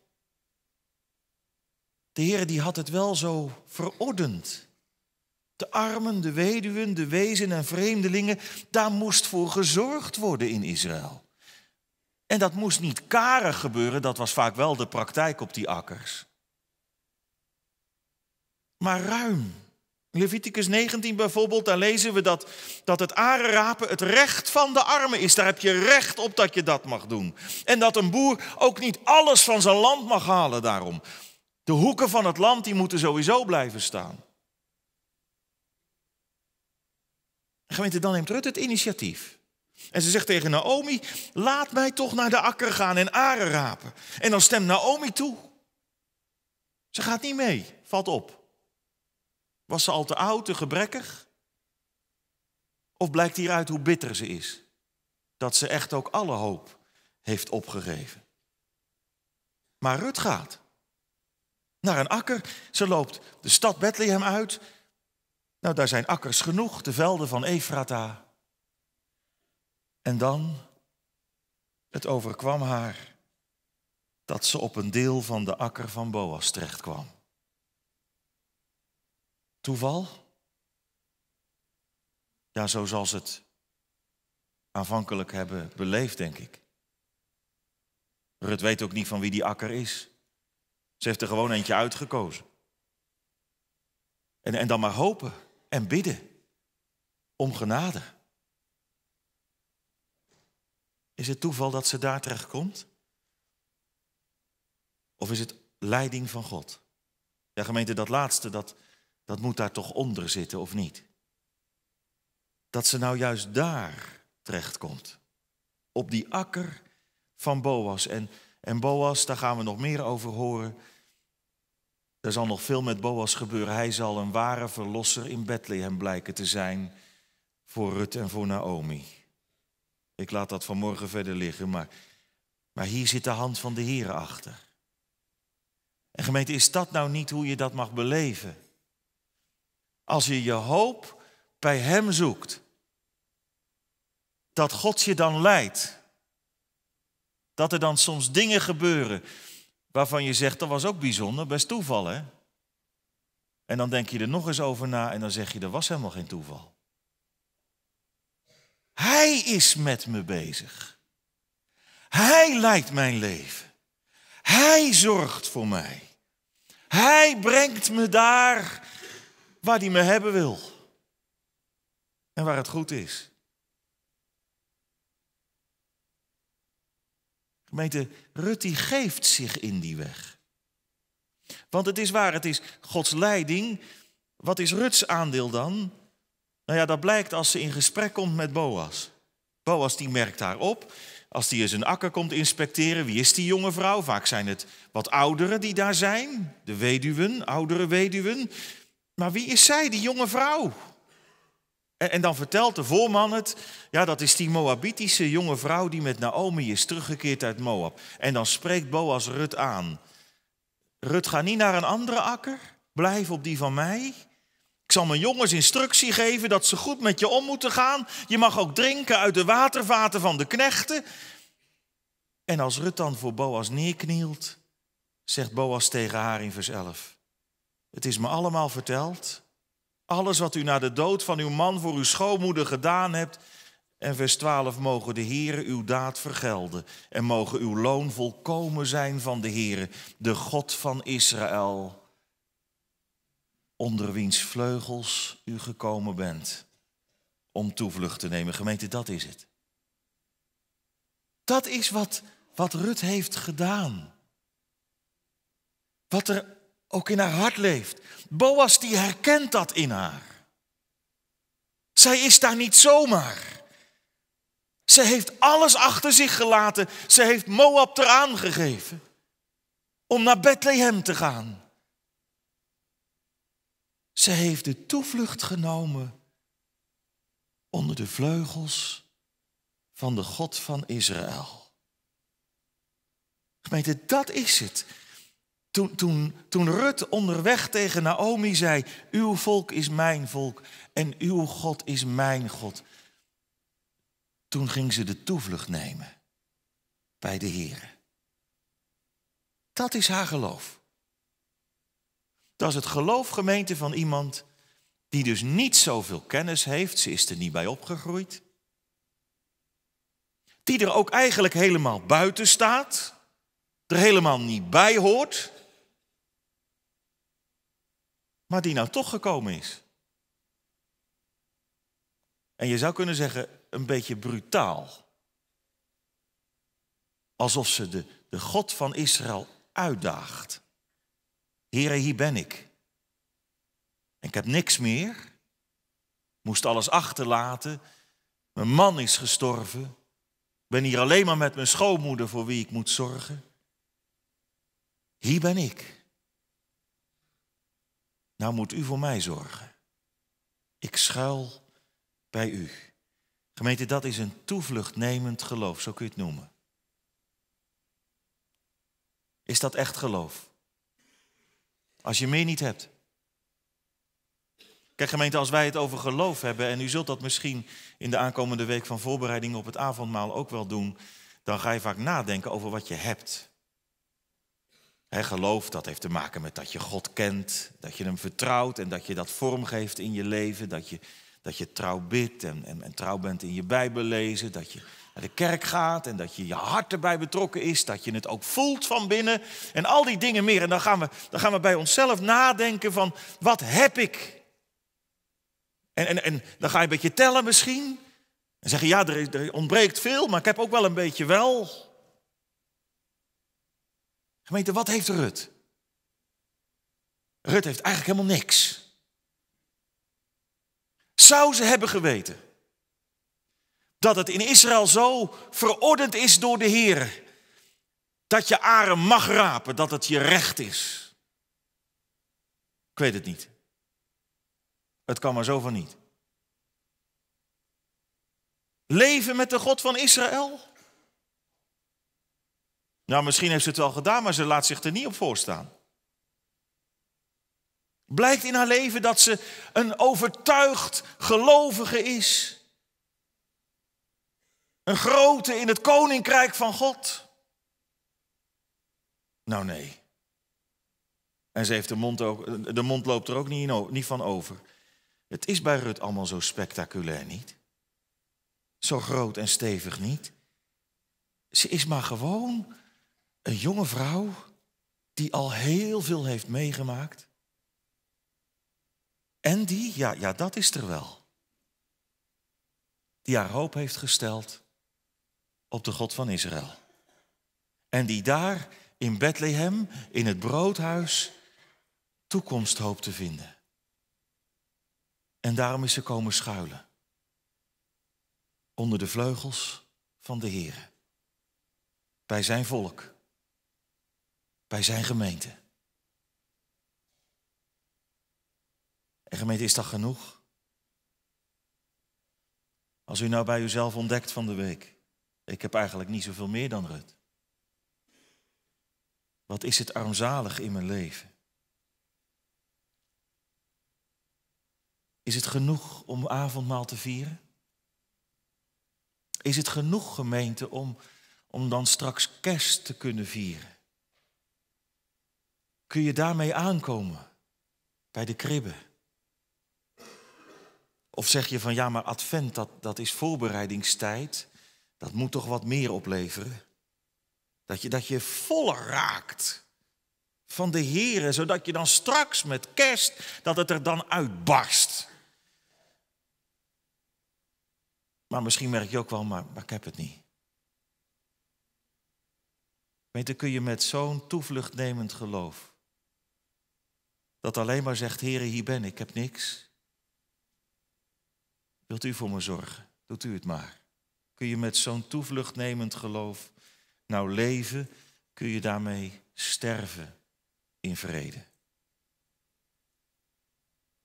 de Heer die had het wel zo verordend. De armen, de weduwen, de wezen en vreemdelingen, daar moest voor gezorgd worden in Israël. En dat moest niet karig gebeuren, dat was vaak wel de praktijk op die akkers. Maar ruim. Leviticus 19 bijvoorbeeld, daar lezen we dat, dat het arenrapen het recht van de armen is. Daar heb je recht op dat je dat mag doen. En dat een boer ook niet alles van zijn land mag halen daarom. De hoeken van het land die moeten sowieso blijven staan. gemeente, dan neemt Rut het initiatief. En ze zegt tegen Naomi, laat mij toch naar de akker gaan en aren rapen. En dan stemt Naomi toe. Ze gaat niet mee, valt op. Was ze al te oud, te gebrekkig? Of blijkt hieruit hoe bitter ze is? Dat ze echt ook alle hoop heeft opgegeven. Maar Rut gaat naar een akker. Ze loopt de stad Bethlehem uit. Nou, daar zijn akkers genoeg, de velden van Efrata. En dan, het overkwam haar dat ze op een deel van de akker van Boas terecht kwam. Toeval? Ja, zo zal ze het aanvankelijk hebben beleefd, denk ik. Rut weet ook niet van wie die akker is. Ze heeft er gewoon eentje uitgekozen. En, en dan maar hopen en bidden om genade. Is het toeval dat ze daar terecht komt? Of is het leiding van God? Ja, gemeente, dat laatste, dat, dat moet daar toch onder zitten, of niet? Dat ze nou juist daar terechtkomt. Op die akker van Boas. En, en Boas, daar gaan we nog meer over horen. Er zal nog veel met Boas gebeuren. Hij zal een ware verlosser in Bethlehem blijken te zijn voor Rut en voor Naomi. Ik laat dat vanmorgen verder liggen, maar, maar hier zit de hand van de Heer achter. En gemeente, is dat nou niet hoe je dat mag beleven? Als je je hoop bij Hem zoekt, dat God je dan leidt. Dat er dan soms dingen gebeuren waarvan je zegt, dat was ook bijzonder, best toeval hè. En dan denk je er nog eens over na en dan zeg je, dat was helemaal geen toeval. Hij is met me bezig. Hij leidt mijn leven. Hij zorgt voor mij. Hij brengt me daar waar hij me hebben wil. En waar het goed is. Gemeente, Rut die geeft zich in die weg. Want het is waar, het is Gods leiding. Wat is Ruts aandeel dan? Nou ja, dat blijkt als ze in gesprek komt met Boas. Boas die merkt haar op. Als die eens een akker komt inspecteren, wie is die jonge vrouw? Vaak zijn het wat ouderen die daar zijn. De weduwen, oudere weduwen. Maar wie is zij, die jonge vrouw? En, en dan vertelt de voorman het. Ja, dat is die Moabitische jonge vrouw die met Naomi is teruggekeerd uit Moab. En dan spreekt Boas Rut aan. Rut, ga niet naar een andere akker. Blijf op die van mij. Ik zal mijn jongens instructie geven dat ze goed met je om moeten gaan. Je mag ook drinken uit de watervaten van de knechten. En als Rut dan voor Boas neerknielt, zegt Boas tegen haar in vers 11. Het is me allemaal verteld. Alles wat u na de dood van uw man voor uw schoonmoeder gedaan hebt. En vers 12, mogen de Heere uw daad vergelden. En mogen uw loon volkomen zijn van de Heere, de God van Israël onder wiens vleugels u gekomen bent om toevlucht te nemen. Gemeente, dat is het. Dat is wat, wat Rut heeft gedaan. Wat er ook in haar hart leeft. Boas die herkent dat in haar. Zij is daar niet zomaar. Ze heeft alles achter zich gelaten. Ze heeft Moab eraan gegeven om naar Bethlehem te gaan. Ze heeft de toevlucht genomen onder de vleugels van de God van Israël. Gemeente, dat is het. Toen, toen, toen Rut onderweg tegen Naomi zei, uw volk is mijn volk en uw God is mijn God. Toen ging ze de toevlucht nemen bij de Heer. Dat is haar geloof. Dat is het geloofgemeente van iemand die dus niet zoveel kennis heeft, ze is er niet bij opgegroeid. Die er ook eigenlijk helemaal buiten staat, er helemaal niet bij hoort, maar die nou toch gekomen is. En je zou kunnen zeggen, een beetje brutaal. Alsof ze de, de God van Israël uitdaagt. Here, hier ben ik. Ik heb niks meer. Moest alles achterlaten. Mijn man is gestorven. Ben hier alleen maar met mijn schoonmoeder voor wie ik moet zorgen. Hier ben ik. Nou moet u voor mij zorgen. Ik schuil bij u. Gemeente, dat is een toevluchtnemend geloof, zo kun je het noemen. Is dat echt geloof? Als je meer niet hebt. Kijk gemeente, als wij het over geloof hebben, en u zult dat misschien in de aankomende week van voorbereiding op het avondmaal ook wel doen, dan ga je vaak nadenken over wat je hebt. He, geloof, dat heeft te maken met dat je God kent, dat je hem vertrouwt en dat je dat vormgeeft in je leven, dat je, dat je trouw bidt en, en, en trouw bent in je Bijbel lezen. Dat je naar de kerk gaat en dat je je hart erbij betrokken is. Dat je het ook voelt van binnen. En al die dingen meer. En dan gaan we, dan gaan we bij onszelf nadenken van wat heb ik? En, en, en dan ga je een beetje tellen misschien. En zeggen ja, er, er ontbreekt veel, maar ik heb ook wel een beetje wel. Gemeente, wat heeft Rut? Rut heeft eigenlijk helemaal niks. Zou ze hebben geweten dat het in Israël zo verordend is door de Heer dat je aren mag rapen, dat het je recht is? Ik weet het niet. Het kan maar zo van niet. Leven met de God van Israël? Nou, misschien heeft ze het wel gedaan, maar ze laat zich er niet op voorstaan. Blijkt in haar leven dat ze een overtuigd gelovige is. Een grote in het koninkrijk van God. Nou nee. En ze heeft de mond, ook, de mond loopt er ook niet, niet van over. Het is bij Rut allemaal zo spectaculair niet. Zo groot en stevig niet. Ze is maar gewoon een jonge vrouw die al heel veel heeft meegemaakt. En die, ja, ja, dat is er wel. Die haar hoop heeft gesteld op de God van Israël. En die daar in Bethlehem, in het broodhuis, toekomst hoopt te vinden. En daarom is ze komen schuilen. Onder de vleugels van de Heer. Bij zijn volk. Bij zijn gemeente. En gemeente, is dat genoeg? Als u nou bij uzelf ontdekt van de week, ik heb eigenlijk niet zoveel meer dan Rut. Wat is het armzalig in mijn leven? Is het genoeg om avondmaal te vieren? Is het genoeg gemeente om, om dan straks kerst te kunnen vieren? Kun je daarmee aankomen bij de kribben? Of zeg je van ja, maar advent, dat, dat is voorbereidingstijd. Dat moet toch wat meer opleveren? Dat je, dat je voller raakt van de Heer, zodat je dan straks met kerst, dat het er dan uitbarst. Maar misschien merk je ook wel, maar, maar ik heb het niet. Weet je, kun je met zo'n toevluchtnemend geloof, dat alleen maar zegt, Heer, hier ben ik, ik heb niks. Wilt u voor me zorgen? Doet u het maar. Kun je met zo'n toevluchtnemend geloof nou leven? Kun je daarmee sterven in vrede?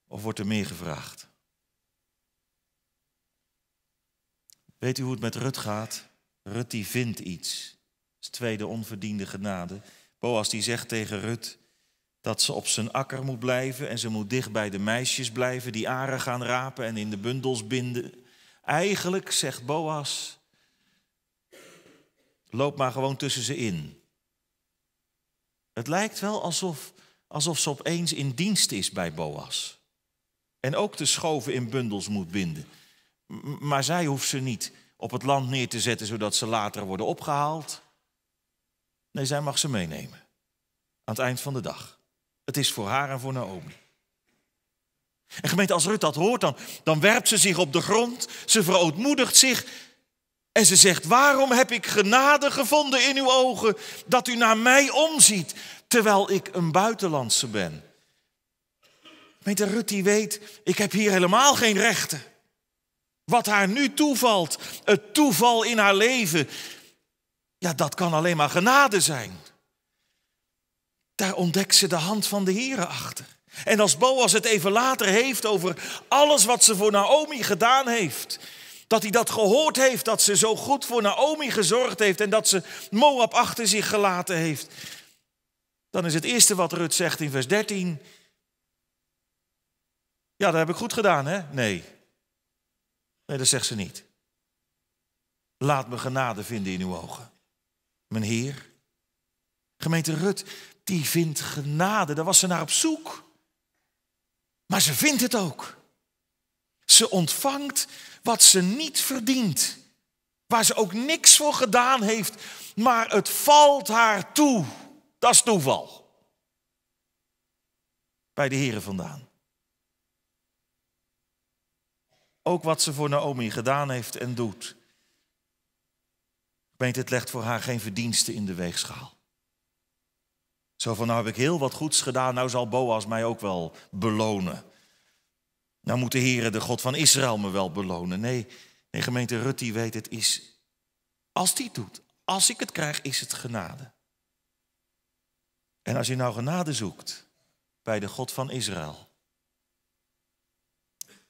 Of wordt er meer gevraagd? Weet u hoe het met Rut gaat? Rut die vindt iets. Dat is tweede onverdiende genade. Boas die zegt tegen Rut dat ze op zijn akker moet blijven en ze moet dicht bij de meisjes blijven die aren gaan rapen en in de bundels binden. Eigenlijk zegt Boas, loop maar gewoon tussen ze in. Het lijkt wel alsof, alsof ze opeens in dienst is bij Boas. En ook de schoven in bundels moet binden. Maar zij hoeft ze niet op het land neer te zetten zodat ze later worden opgehaald. Nee, zij mag ze meenemen. Aan het eind van de dag. Het is voor haar en voor Naomi. En gemeente, als Rut dat hoort, dan, dan werpt ze zich op de grond. Ze verootmoedigt zich. En ze zegt, waarom heb ik genade gevonden in uw ogen dat u naar mij omziet, terwijl ik een buitenlandse ben? Gemeente, Rut die weet, ik heb hier helemaal geen rechten. Wat haar nu toevalt, het toeval in haar leven, ja, dat kan alleen maar genade zijn. Daar ontdekt ze de hand van de Here achter. En als Boas het even later heeft over alles wat ze voor Naomi gedaan heeft, dat hij dat gehoord heeft, dat ze zo goed voor Naomi gezorgd heeft en dat ze Moab achter zich gelaten heeft, dan is het eerste wat Rut zegt in vers 13, ja, dat heb ik goed gedaan, hè? Nee, Nee, dat zegt ze niet. Laat me genade vinden in uw ogen. Mijn Heer. Gemeente Rut, die vindt genade. Daar was ze naar op zoek. Maar ze vindt het ook. Ze ontvangt wat ze niet verdient. Waar ze ook niks voor gedaan heeft, maar het valt haar toe. Dat is toeval. Bij de Heren vandaan. Ook wat ze voor Naomi gedaan heeft en doet. Weet het legt voor haar geen verdiensten in de weegschaal. Zo van, nou heb ik heel wat goeds gedaan, nou zal Boas mij ook wel belonen. Nou moet de de God van Israël, me wel belonen. Nee, nee gemeente Rut, die weet het is, als die doet, als ik het krijg, is het genade. En als je nou genade zoekt bij de God van Israël,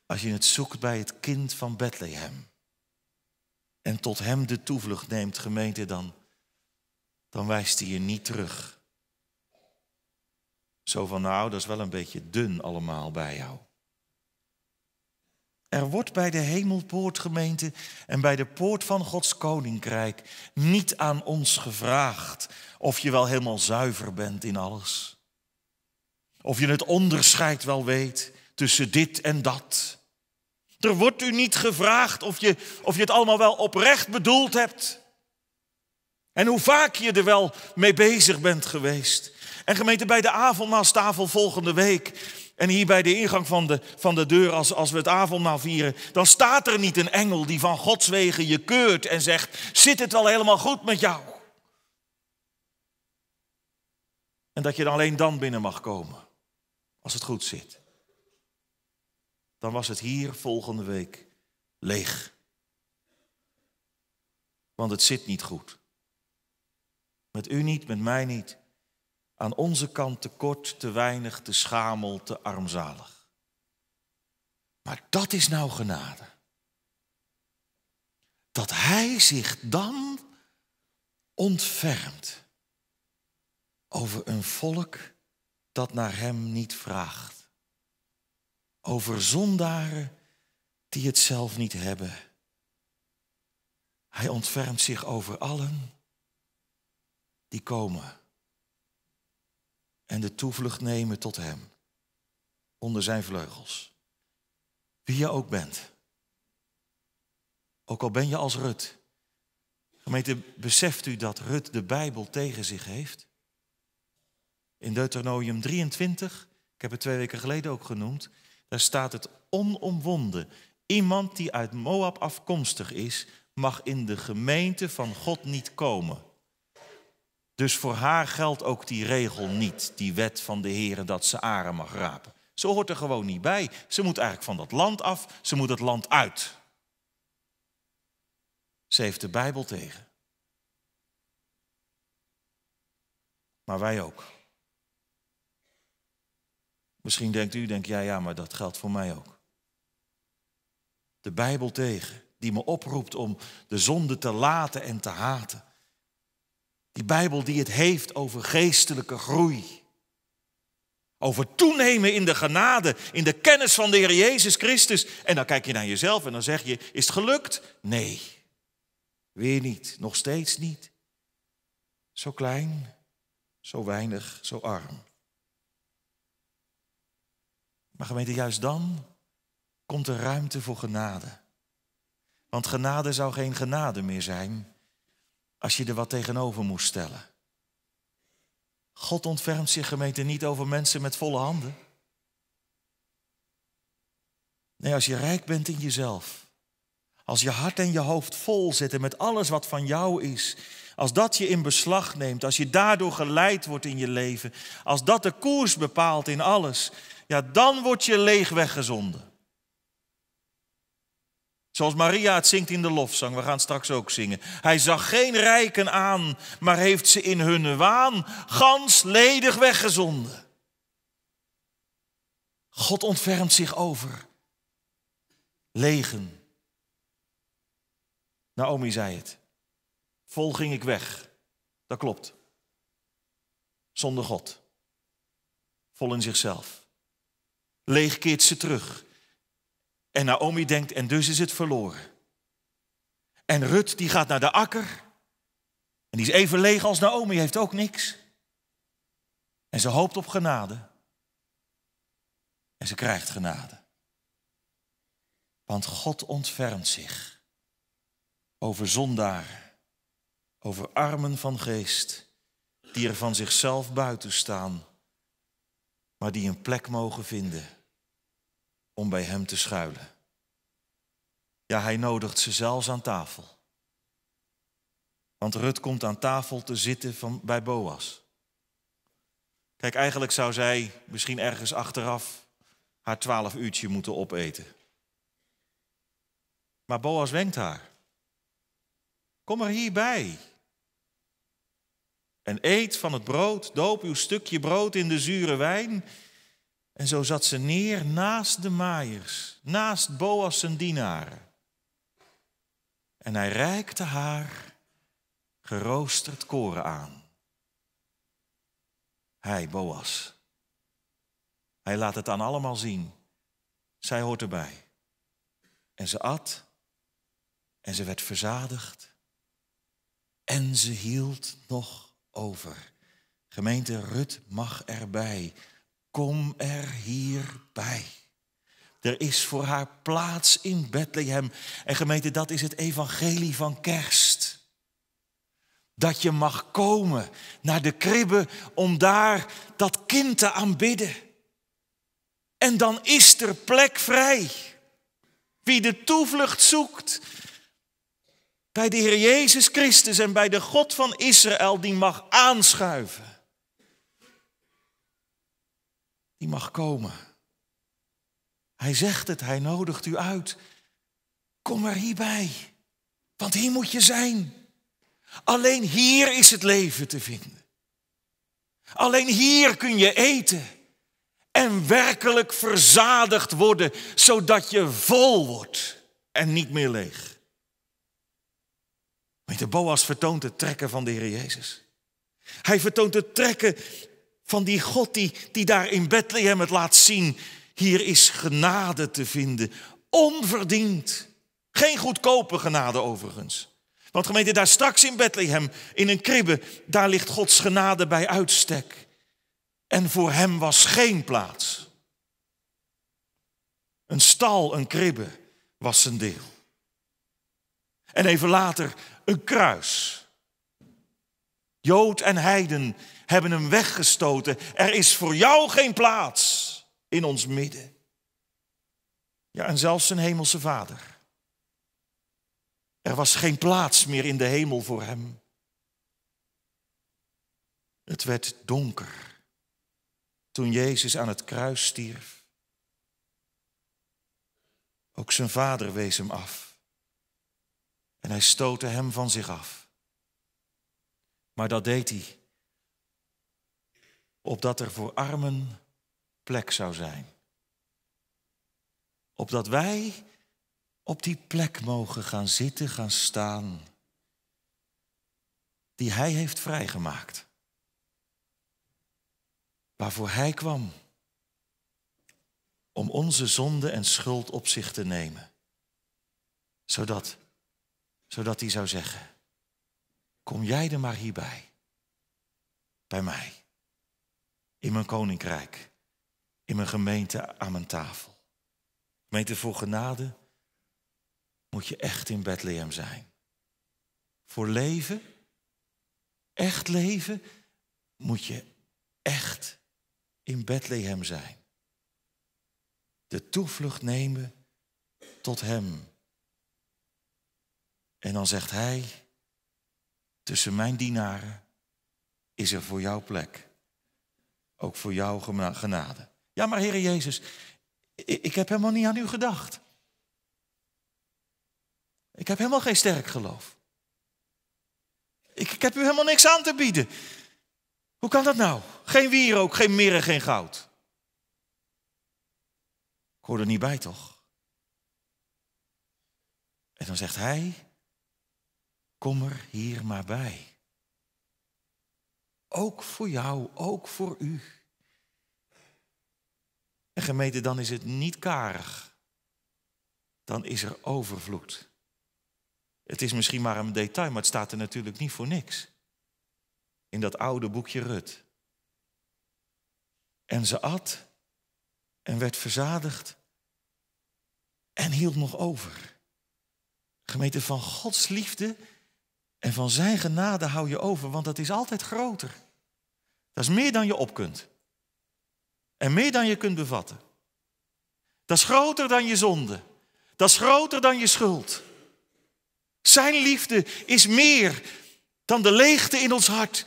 als je het zoekt bij het kind van Bethlehem en tot hem de toevlucht neemt, gemeente, dan, dan wijst hij je niet terug. Zo van, nou, dat is wel een beetje dun allemaal bij jou. Er wordt bij de hemelpoortgemeente en bij de poort van Gods koninkrijk niet aan ons gevraagd of je wel helemaal zuiver bent in alles. Of je het onderscheid wel weet tussen dit en dat. Er wordt u niet gevraagd of je, of je het allemaal wel oprecht bedoeld hebt. En hoe vaak je er wel mee bezig bent geweest. En gemeente bij de avondmaalstafel volgende week. En hier bij de ingang van de, van de deur, als, als we het avondmaal vieren, dan staat er niet een engel die van Gods wegen je keurt en zegt: Zit het wel helemaal goed met jou? En dat je dan alleen dan binnen mag komen, als het goed zit. Dan was het hier volgende week leeg. Want het zit niet goed. Met u niet, met mij niet aan onze kant te kort, te weinig, te schamel, te armzalig. Maar dat is nou genade. Dat Hij zich dan ontfermt over een volk dat naar Hem niet vraagt. Over zondaren die het zelf niet hebben. Hij ontfermt zich over allen die komen en de toevlucht nemen tot Hem, onder Zijn vleugels. Wie je ook bent. Ook al ben je als Rut. Gemeente, beseft u dat Rut de Bijbel tegen zich heeft? In Deuteronomium 23, ik heb het twee weken geleden ook genoemd, daar staat het onomwonden. Iemand die uit Moab afkomstig is, mag in de gemeente van God niet komen. Dus voor haar geldt ook die regel niet, die wet van de Heer dat ze aren mag rapen. Ze hoort er gewoon niet bij. Ze moet eigenlijk van dat land af, ze moet het land uit. Ze heeft de Bijbel tegen. Maar wij ook. Misschien denkt u, denk ja, ja, maar dat geldt voor mij ook. De Bijbel tegen, die me oproept om de zonde te laten en te haten. Die Bijbel die het heeft over geestelijke groei. Over toenemen in de genade, in de kennis van de Heer Jezus Christus. En dan kijk je naar jezelf en dan zeg je, is het gelukt? Nee, weer niet, nog steeds niet. Zo klein, zo weinig, zo arm. Maar gemeente, juist dan komt er ruimte voor genade. Want genade zou geen genade meer zijn als je er wat tegenover moest stellen. God ontfermt zich gemeente niet over mensen met volle handen. Nee, als je rijk bent in jezelf. Als je hart en je hoofd vol zitten met alles wat van jou is. Als dat je in beslag neemt. Als je daardoor geleid wordt in je leven. Als dat de koers bepaalt in alles. Ja, dan word je leeg weggezonden. Zoals Maria het zingt in de lofzang, we gaan straks ook zingen. Hij zag geen rijken aan, maar heeft ze in hun waan gans ledig weggezonden. God ontfermt zich over. Legen. Naomi zei het. Vol ging ik weg. Dat klopt. Zonder God. Vol in zichzelf. Leeg keert ze terug. En Naomi denkt, en dus is het verloren. En Rut die gaat naar de akker. En die is even leeg als Naomi, heeft ook niks. En ze hoopt op genade. En ze krijgt genade. Want God ontfermt zich over zondaar, over armen van geest, die er van zichzelf buiten staan, maar die een plek mogen vinden om bij Hem te schuilen. Ja, Hij nodigt ze zelfs aan tafel. Want Rut komt aan tafel te zitten van, bij Boas. Kijk, eigenlijk zou zij misschien ergens achteraf haar twaalf uurtje moeten opeten. Maar Boas wenkt haar. Kom er hierbij. En eet van het brood, doop uw stukje brood in de zure wijn. En zo zat ze neer naast de maaiers, naast Boas zijn dienaren. En hij reikte haar geroosterd koren aan. Hij, Boas. Hij laat het dan allemaal zien. Zij hoort erbij. En ze at. En ze werd verzadigd. En ze hield nog over. Gemeente Rut mag erbij. Kom er hierbij. Er is voor haar plaats in Bethlehem. En gemeente, dat is het evangelie van kerst. Dat je mag komen naar de kribbe om daar dat kind te aanbidden. En dan is er plek vrij. Wie de toevlucht zoekt bij de Heer Jezus Christus en bij de God van Israël, die mag aanschuiven. Die mag komen. Hij zegt het, hij nodigt u uit. Kom er hierbij, want hier moet je zijn. Alleen hier is het leven te vinden. Alleen hier kun je eten en werkelijk verzadigd worden, zodat je vol wordt en niet meer leeg. Weet de Boas vertoont het trekken van de Heer Jezus. Hij vertoont het trekken van die God die, die daar in Bethlehem het laat zien. Hier is genade te vinden, onverdiend. Geen goedkope genade overigens. Want gemeente, daar straks in Bethlehem, in een kribbe, daar ligt Gods genade bij uitstek. En voor hem was geen plaats. Een stal, een kribbe was zijn deel. En even later een kruis. Jood en heiden hebben hem weggestoten. Er is voor jou geen plaats in ons midden. Ja, en zelfs zijn hemelse vader. Er was geen plaats meer in de hemel voor hem. Het werd donker toen Jezus aan het kruis stierf. Ook zijn vader wees hem af. En hij stootte hem van zich af. Maar dat deed hij, opdat er voor armen plek zou zijn. Opdat wij op die plek mogen gaan zitten, gaan staan, die Hij heeft vrijgemaakt. Waarvoor Hij kwam. Om onze zonde en schuld op zich te nemen. Zodat, zodat Hij zou zeggen, kom jij er maar hierbij. Bij mij. In mijn koninkrijk in mijn gemeente aan mijn tafel. Gemeente voor genade moet je echt in Bethlehem zijn. Voor leven, echt leven, moet je echt in Bethlehem zijn. De toevlucht nemen tot Hem. En dan zegt Hij, tussen mijn dienaren is er voor jou plek. Ook voor jou genade. Ja, maar Heer Jezus, ik heb helemaal niet aan u gedacht. Ik heb helemaal geen sterk geloof. Ik, ik heb u helemaal niks aan te bieden. Hoe kan dat nou? Geen wierook, geen mirre, geen goud. Ik hoor er niet bij, toch? En dan zegt hij, kom er hier maar bij. Ook voor jou, ook voor u. En gemeente, dan is het niet karig. Dan is er overvloed. Het is misschien maar een detail, maar het staat er natuurlijk niet voor niks. In dat oude boekje Rut. En ze at en werd verzadigd. en hield nog over. Gemeente van Gods liefde en van zijn genade hou je over, want dat is altijd groter. Dat is meer dan je op kunt. En meer dan je kunt bevatten. Dat is groter dan je zonde. Dat is groter dan je schuld. Zijn liefde is meer dan de leegte in ons hart.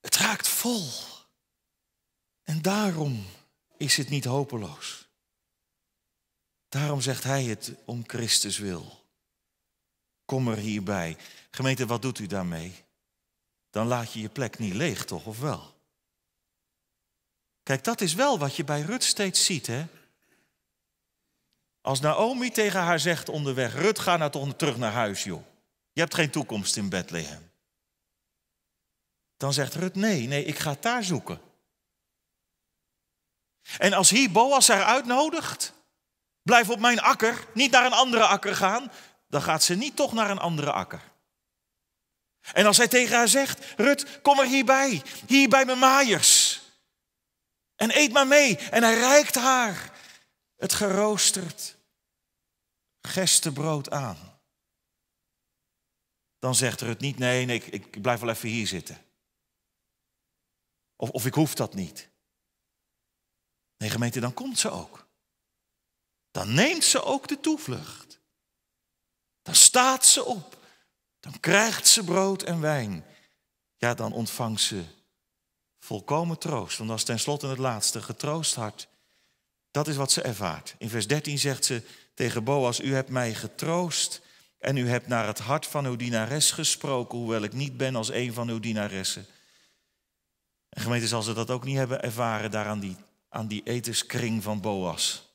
Het raakt vol. En daarom is het niet hopeloos. Daarom zegt hij het om Christus wil. Kom er hierbij. Gemeente, wat doet u daarmee? Dan laat je je plek niet leeg, toch, of wel? Kijk, dat is wel wat je bij Rut steeds ziet, hè? Als Naomi tegen haar zegt onderweg: Rut, ga nou toch terug naar huis, joh. Je hebt geen toekomst in Bethlehem. Dan zegt Rut: Nee, nee, ik ga het daar zoeken. En als hier Boas haar uitnodigt, blijf op mijn akker, niet naar een andere akker gaan, dan gaat ze niet toch naar een andere akker. En als hij tegen haar zegt, Rut, kom er hierbij, hier bij mijn maaiers. En eet maar mee. En hij reikt haar het geroosterd gestebrood aan. Dan zegt Rut niet, nee, nee ik, ik blijf wel even hier zitten. Of, of ik hoef dat niet. Nee, gemeente, dan komt ze ook. Dan neemt ze ook de toevlucht. Dan staat ze op. Dan krijgt ze brood en wijn. Ja, dan ontvangt ze volkomen troost. Want dat is tenslotte het laatste, getroost hart. Dat is wat ze ervaart. In vers 13 zegt ze tegen Boas, u hebt mij getroost en u hebt naar het hart van uw dienares gesproken, hoewel ik niet ben als een van uw dienaressen. En gemeente zal ze dat ook niet hebben ervaren daar aan die, aan die etenskring van Boas.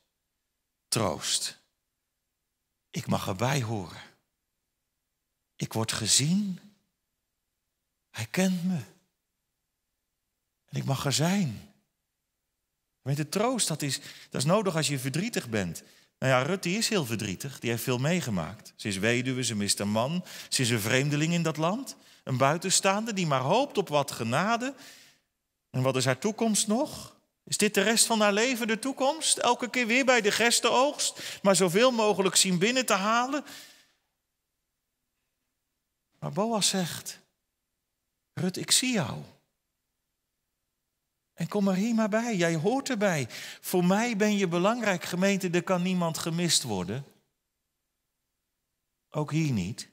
Troost. Ik mag erbij horen. Ik word gezien. Hij kent me. En ik mag er zijn. Weet de troost, dat is, dat is nodig als je verdrietig bent. Nou ja, Rut die is heel verdrietig. Die heeft veel meegemaakt. Ze is weduwe, ze mist een man. Ze is een vreemdeling in dat land. Een buitenstaande die maar hoopt op wat genade. En wat is haar toekomst nog? Is dit de rest van haar leven de toekomst? Elke keer weer bij de gestenoogst, maar zoveel mogelijk zien binnen te halen? Maar Boas zegt, Rut, ik zie jou. En kom er hier maar bij, jij hoort erbij. Voor mij ben je belangrijk, gemeente, er kan niemand gemist worden. Ook hier niet.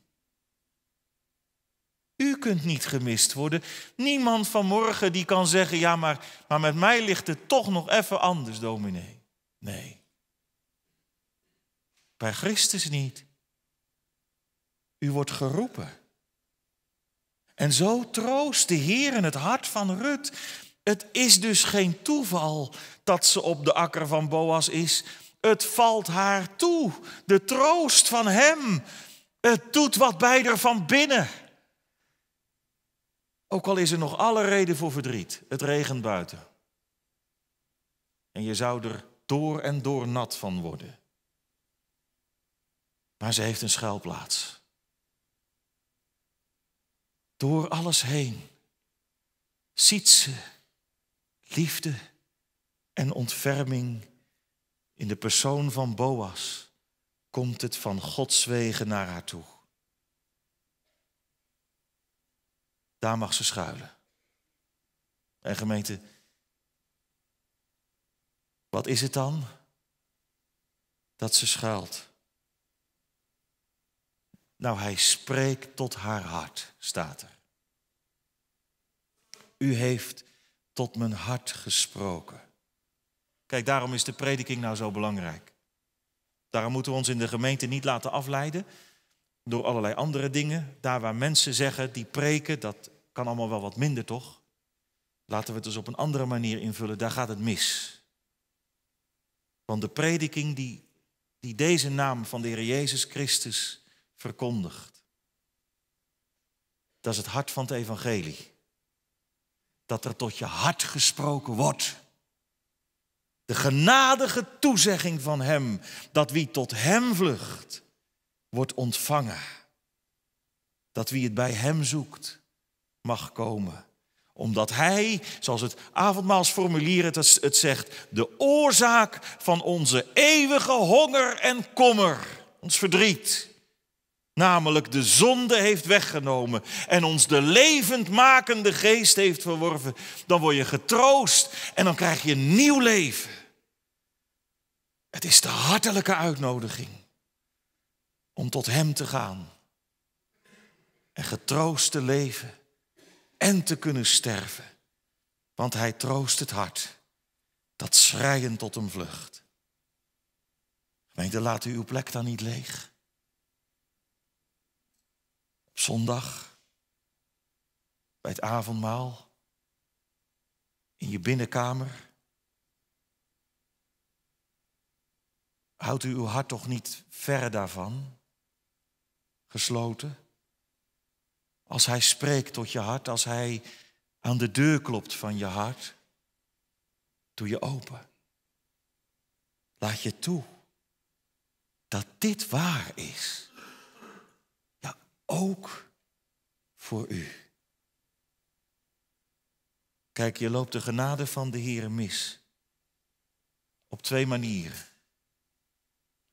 U kunt niet gemist worden. Niemand vanmorgen die kan zeggen, ja, maar, maar met mij ligt het toch nog even anders, dominee. Nee. Bij Christus niet. U wordt geroepen. En zo troost de Heer in het hart van Rut. Het is dus geen toeval dat ze op de akker van Boas is. Het valt haar toe. De troost van hem. Het doet wat bij haar van binnen. Ook al is er nog alle reden voor verdriet. Het regent buiten. En je zou er door en door nat van worden. Maar ze heeft een schuilplaats. Door alles heen ziet ze liefde en ontferming in de persoon van Boas. Komt het van Gods wegen naar haar toe. Daar mag ze schuilen. En gemeente, wat is het dan dat ze schuilt? Nou, hij spreekt tot haar hart, staat er. U heeft tot mijn hart gesproken. Kijk, daarom is de prediking nou zo belangrijk. Daarom moeten we ons in de gemeente niet laten afleiden door allerlei andere dingen. Daar waar mensen zeggen, die preken, dat kan allemaal wel wat minder toch? Laten we het dus op een andere manier invullen, daar gaat het mis. Want de prediking die, die deze naam van de Heer Jezus Christus verkondigt, dat is het hart van het evangelie. Dat er tot je hart gesproken wordt. De genadige toezegging van Hem, dat wie tot Hem vlucht, wordt ontvangen. Dat wie het bij Hem zoekt, mag komen. Omdat hij, zoals het avondmaalsformulier het, het zegt, de oorzaak van onze eeuwige honger en kommer, ons verdriet, namelijk de zonde heeft weggenomen en ons de levendmakende geest heeft verworven, dan word je getroost en dan krijg je nieuw leven. Het is de hartelijke uitnodiging om tot Hem te gaan en getroost te leven en te kunnen sterven. Want Hij troost het hart dat schrijend tot hem vlucht. Gemeente, laat u uw plek dan niet leeg. Op zondag, bij het avondmaal, in je binnenkamer. Houdt u uw hart toch niet ver daarvan, gesloten? Als Hij spreekt tot je hart, als Hij aan de deur klopt van je hart, doe je open. Laat je toe dat dit waar is. Ja, ook voor u. Kijk, je loopt de genade van de Heer mis. Op twee manieren.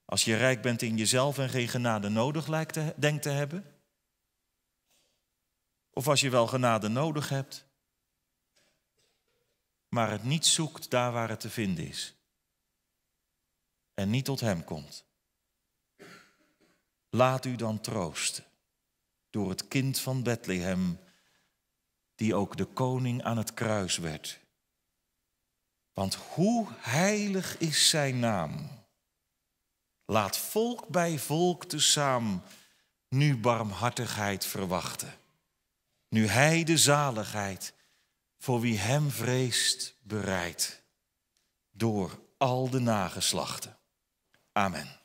Als je rijk bent in jezelf en geen genade nodig lijkt te, denkt te hebben. Of als je wel genade nodig hebt, maar het niet zoekt daar waar het te vinden is. En niet tot Hem komt. Laat u dan troosten door het kind van Bethlehem, die ook de koning aan het kruis werd. Want hoe heilig is zijn naam? Laat volk bij volk tezamen nu barmhartigheid verwachten. Nu hij de zaligheid voor wie hem vreest bereidt. Door al de nageslachten. Amen.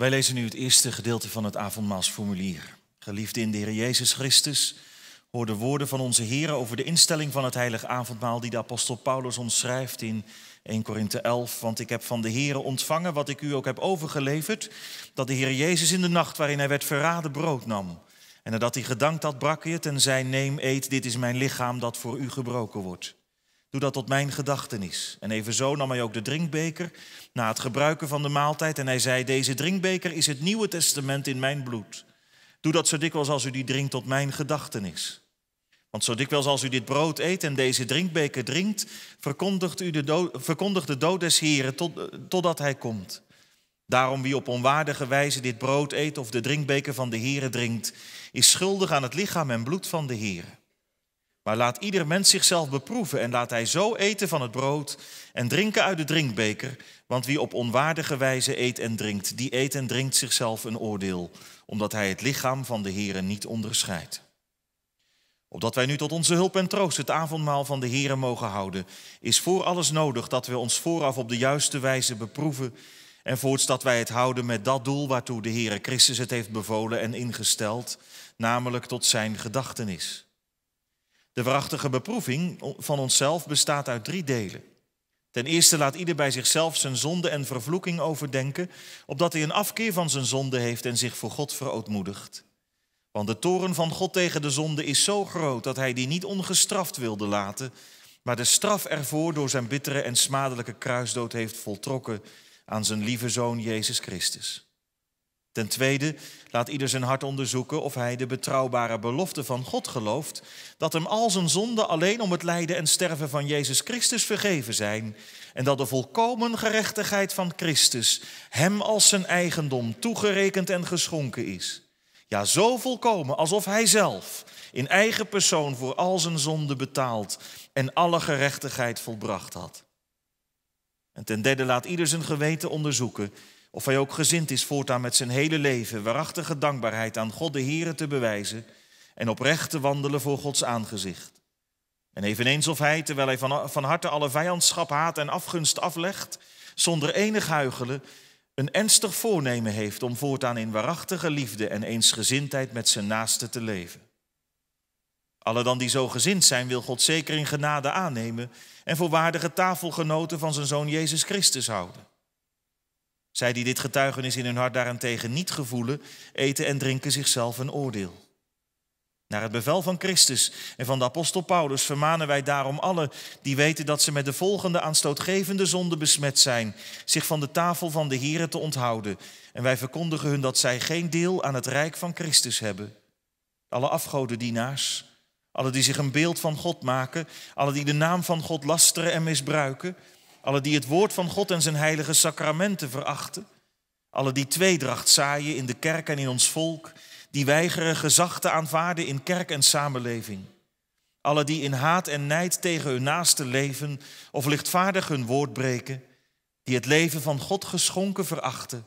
Wij lezen nu het eerste gedeelte van het avondmaalsformulier. Geliefde in de Heer Jezus Christus, hoor de woorden van onze Heer over de instelling van het heilige avondmaal die de apostel Paulus ons schrijft in 1 Korinthe 11. Want ik heb van de Heer ontvangen wat ik u ook heb overgeleverd, dat de Heer Jezus in de nacht waarin hij werd verraden brood nam. En nadat hij gedankt had, brak hij het en zei, neem, eet, dit is mijn lichaam dat voor u gebroken wordt. Doe dat tot mijn gedachtenis. En evenzo nam hij ook de drinkbeker na het gebruiken van de maaltijd. En hij zei, deze drinkbeker is het Nieuwe Testament in mijn bloed. Doe dat zo dikwijls als u die drinkt tot mijn gedachtenis. Want zo dikwijls als u dit brood eet en deze drinkbeker drinkt, verkondigt, u de, dood, verkondigt de dood des Heren tot, totdat hij komt. Daarom wie op onwaardige wijze dit brood eet of de drinkbeker van de Here drinkt, is schuldig aan het lichaam en bloed van de Here. Maar laat ieder mens zichzelf beproeven en laat hij zo eten van het brood en drinken uit de drinkbeker. Want wie op onwaardige wijze eet en drinkt, die eet en drinkt zichzelf een oordeel, omdat hij het lichaam van de Here niet onderscheidt. Opdat wij nu tot onze hulp en troost het avondmaal van de Here mogen houden, is voor alles nodig dat we ons vooraf op de juiste wijze beproeven en voorts dat wij het houden met dat doel waartoe de Heere Christus het heeft bevolen en ingesteld, namelijk tot zijn gedachtenis. De waarachtige beproeving van onszelf bestaat uit drie delen. Ten eerste laat ieder bij zichzelf zijn zonde en vervloeking overdenken, opdat hij een afkeer van zijn zonde heeft en zich voor God verootmoedigt. Want de toren van God tegen de zonde is zo groot dat hij die niet ongestraft wilde laten, maar de straf ervoor door zijn bittere en smadelijke kruisdood heeft voltrokken aan zijn lieve zoon Jezus Christus. Ten tweede, laat ieder zijn hart onderzoeken of hij de betrouwbare belofte van God gelooft, dat hem al zijn zonden alleen om het lijden en sterven van Jezus Christus vergeven zijn, en dat de volkomen gerechtigheid van Christus hem als zijn eigendom toegerekend en geschonken is. Ja, zo volkomen alsof hij zelf in eigen persoon voor al zijn zonden betaald en alle gerechtigheid volbracht had. En ten derde laat ieder zijn geweten onderzoeken of hij ook gezind is voortaan met zijn hele leven waarachtige dankbaarheid aan God de Here te bewijzen en oprecht te wandelen voor Gods aangezicht. En eveneens of hij, terwijl hij van, van harte alle vijandschap, haat en afgunst aflegt, zonder enig huigelen, een ernstig voornemen heeft om voortaan in waarachtige liefde en eensgezindheid met zijn naaste te leven. Alle dan die zo gezind zijn, wil God zeker in genade aannemen en voor waardige tafelgenoten van zijn zoon Jezus Christus houden. Zij die dit getuigenis in hun hart daarentegen niet gevoelen, eten en drinken zichzelf een oordeel. Naar het bevel van Christus en van de apostel Paulus vermanen wij daarom alle die weten dat ze met de volgende aanstootgevende zonde besmet zijn, zich van de tafel van de Here te onthouden. En wij verkondigen hun dat zij geen deel aan het rijk van Christus hebben. Alle afgodendienaars, alle die zich een beeld van God maken, alle die de naam van God lasteren en misbruiken, alle die het woord van God en zijn heilige sacramenten verachten, alle die tweedracht zaaien in de kerk en in ons volk, die weigeren gezag te aanvaarden in kerk en samenleving. Alle die in haat en nijd tegen hun naaste leven of lichtvaardig hun woord breken, die het leven van God geschonken verachten.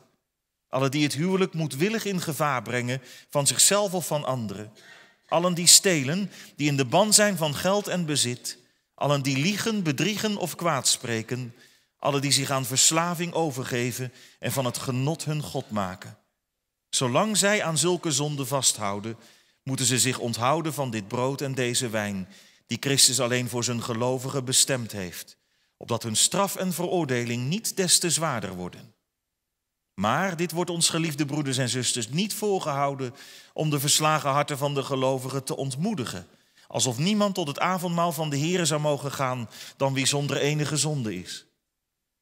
Alle die het huwelijk moedwillig in gevaar brengen van zichzelf of van anderen. Allen die stelen, die in de ban zijn van geld en bezit. Allen die liegen, bedriegen of kwaadspreken. Allen die zich aan verslaving overgeven en van het genot hun God maken. Zolang zij aan zulke zonden vasthouden, moeten ze zich onthouden van dit brood en deze wijn, die Christus alleen voor zijn gelovigen bestemd heeft, opdat hun straf en veroordeling niet des te zwaarder worden. Maar dit wordt ons geliefde broeders en zusters niet voorgehouden om de verslagen harten van de gelovigen te ontmoedigen, alsof niemand tot het avondmaal van de Here zou mogen gaan dan wie zonder enige zonde is.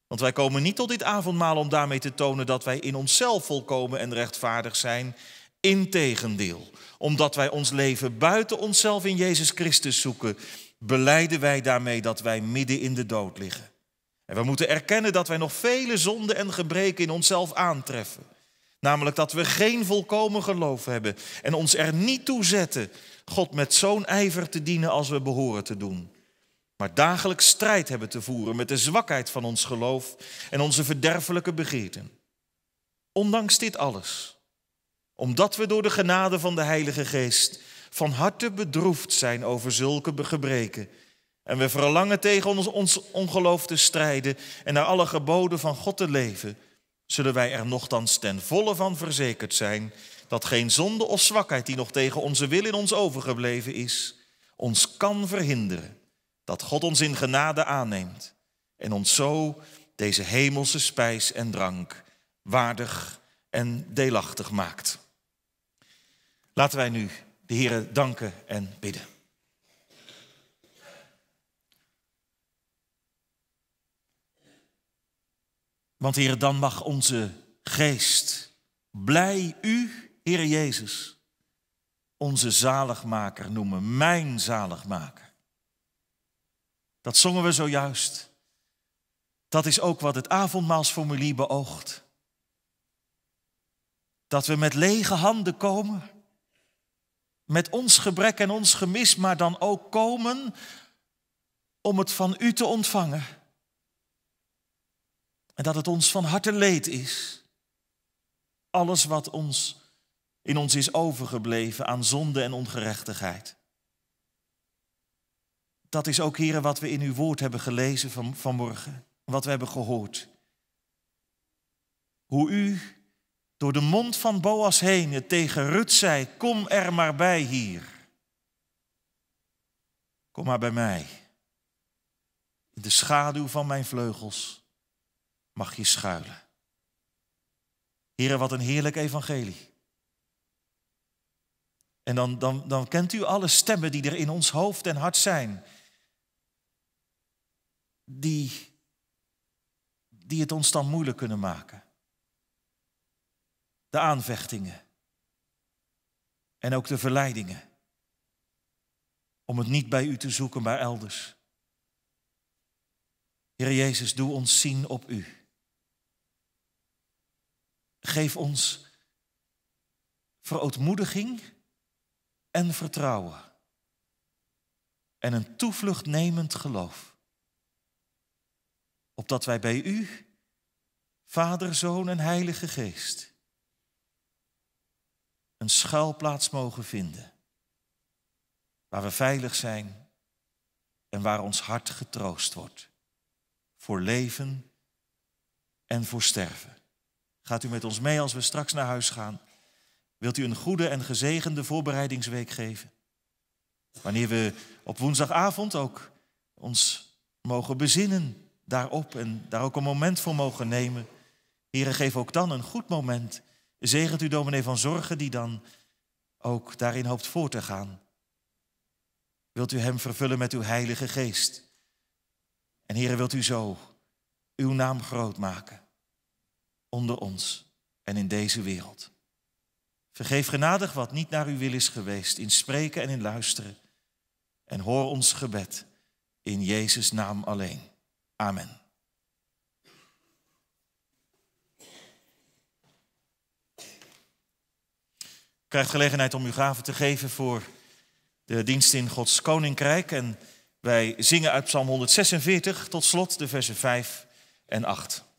Want wij komen niet tot dit avondmaal om daarmee te tonen dat wij in onszelf volkomen en rechtvaardig zijn. Integendeel, omdat wij ons leven buiten onszelf in Jezus Christus zoeken, beleiden wij daarmee dat wij midden in de dood liggen. En we moeten erkennen dat wij nog vele zonden en gebreken in onszelf aantreffen. Namelijk dat we geen volkomen geloof hebben en ons er niet toe zetten God met zo'n ijver te dienen als we behoren te doen maar dagelijks strijd hebben te voeren met de zwakheid van ons geloof en onze verderfelijke begeerten. Ondanks dit alles, omdat we door de genade van de Heilige Geest van harte bedroefd zijn over zulke gebreken, en we verlangen tegen ons, ons ongeloof te strijden en naar alle geboden van God te leven, zullen wij er nogthans ten volle van verzekerd zijn dat geen zonde of zwakheid die nog tegen onze wil in ons overgebleven is, ons kan verhinderen dat God ons in genade aanneemt en ons zo deze hemelse spijs en drank waardig en deelachtig maakt. Laten wij nu de Heer danken en bidden. Want Heer, dan mag onze geest blij U, Heer Jezus, onze zaligmaker noemen, mijn zaligmaker. Dat zongen we zojuist. Dat is ook wat het avondmaalsformulier beoogt. Dat we met lege handen komen, met ons gebrek en ons gemis, maar dan ook komen om het van U te ontvangen. En dat het ons van harte leed is. Alles wat ons in ons is overgebleven aan zonde en ongerechtigheid. Dat is ook, heren, wat we in uw woord hebben gelezen van, vanmorgen. Wat we hebben gehoord. Hoe u door de mond van Boas heen het tegen Rut zei, kom er maar bij hier. Kom maar bij mij. In de schaduw van mijn vleugels mag je schuilen. Heren, wat een heerlijk evangelie. En dan, dan, dan kent u alle stemmen die er in ons hoofd en hart zijn. Die, die het ons dan moeilijk kunnen maken. De aanvechtingen. En ook de verleidingen. Om het niet bij u te zoeken, maar elders. Heer Jezus, doe ons zien op u. Geef ons verootmoediging en vertrouwen. En een toevlucht nemend geloof. Opdat wij bij u, Vader, Zoon en Heilige Geest, een schuilplaats mogen vinden. Waar we veilig zijn en waar ons hart getroost wordt. Voor leven en voor sterven. Gaat u met ons mee als we straks naar huis gaan? Wilt u een goede en gezegende voorbereidingsweek geven? Wanneer we op woensdagavond ook ons mogen bezinnen daarop en daar ook een moment voor mogen nemen. Heren, geef ook dan een goed moment. Zegent u dominee van Zorgen die dan ook daarin hoopt voor te gaan. Wilt u hem vervullen met uw heilige geest? En heren, wilt u zo uw naam groot maken? Onder ons en in deze wereld. Vergeef genadig wat niet naar uw wil is geweest, in spreken en in luisteren. En hoor ons gebed in Jezus' naam alleen. Amen. U krijgt gelegenheid om uw gaven te geven voor de dienst in Gods Koninkrijk. En wij zingen uit Psalm 146 tot slot de versen 5 en 8.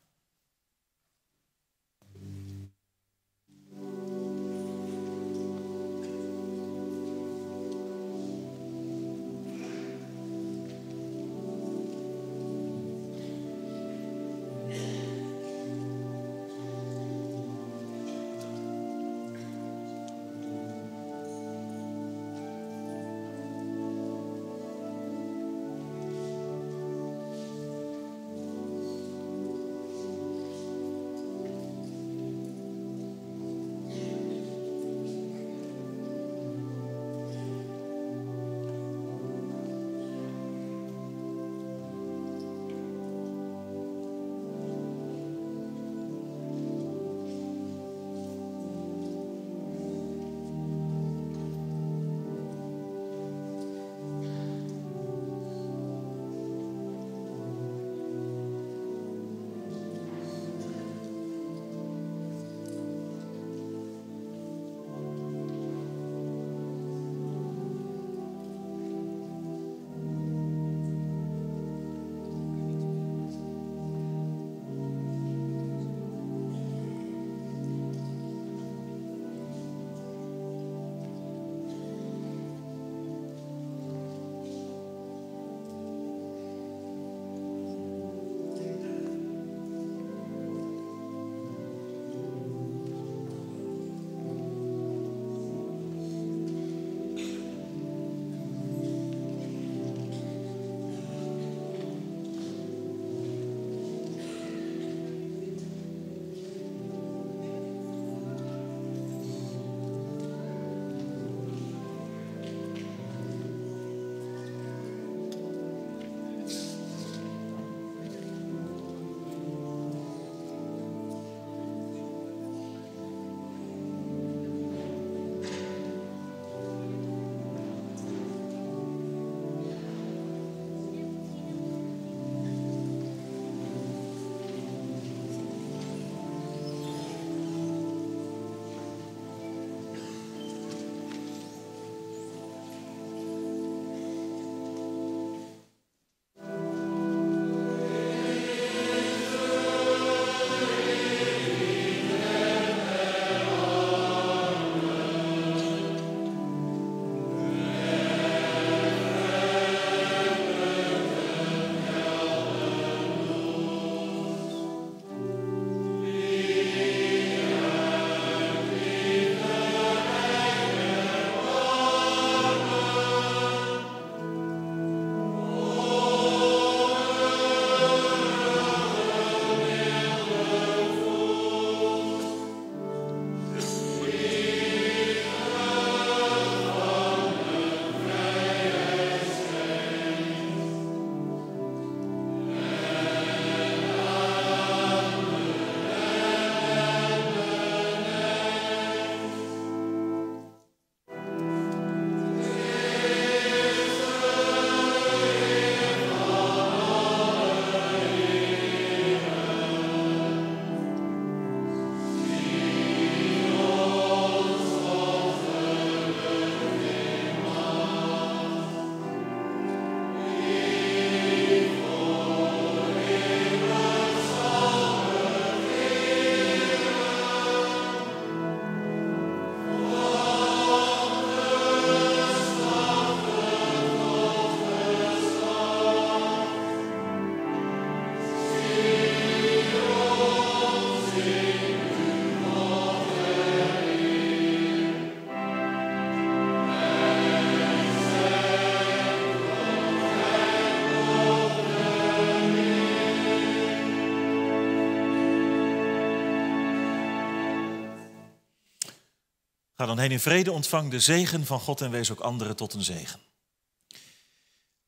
Ga dan heen in vrede, ontvang de zegen van God en wees ook anderen tot een zegen.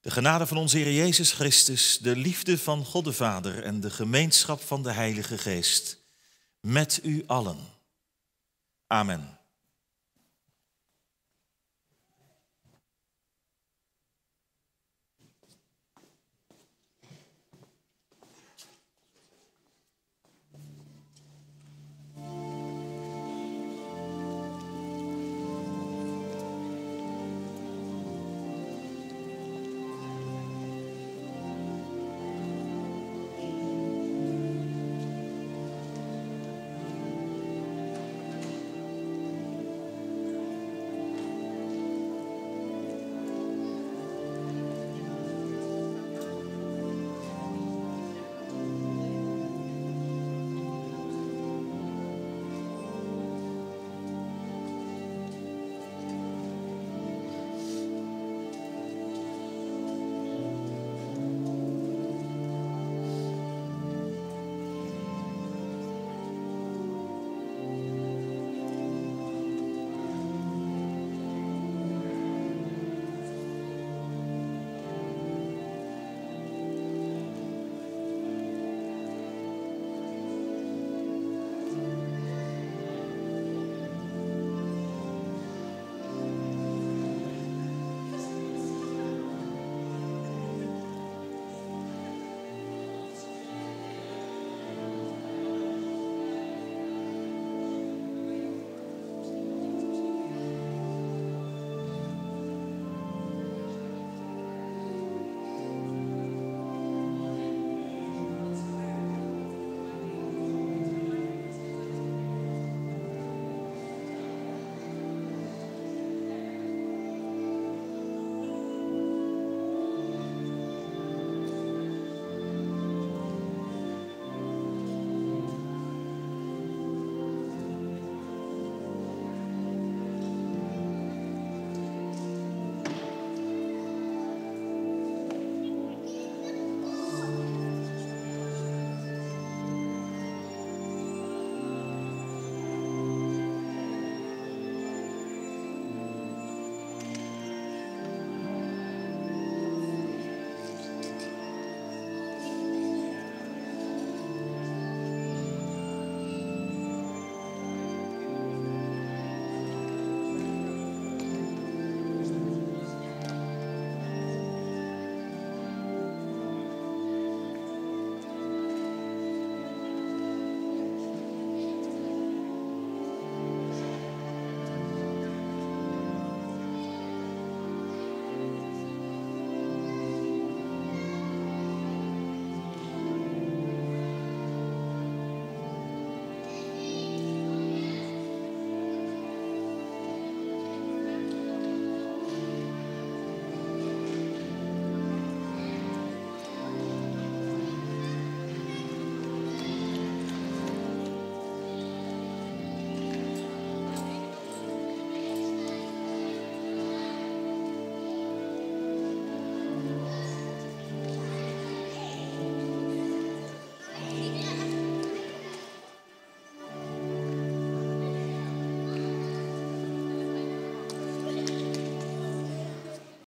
De genade van onze Heer Jezus Christus, de liefde van God de Vader en de gemeenschap van de Heilige Geest met u allen. Amen.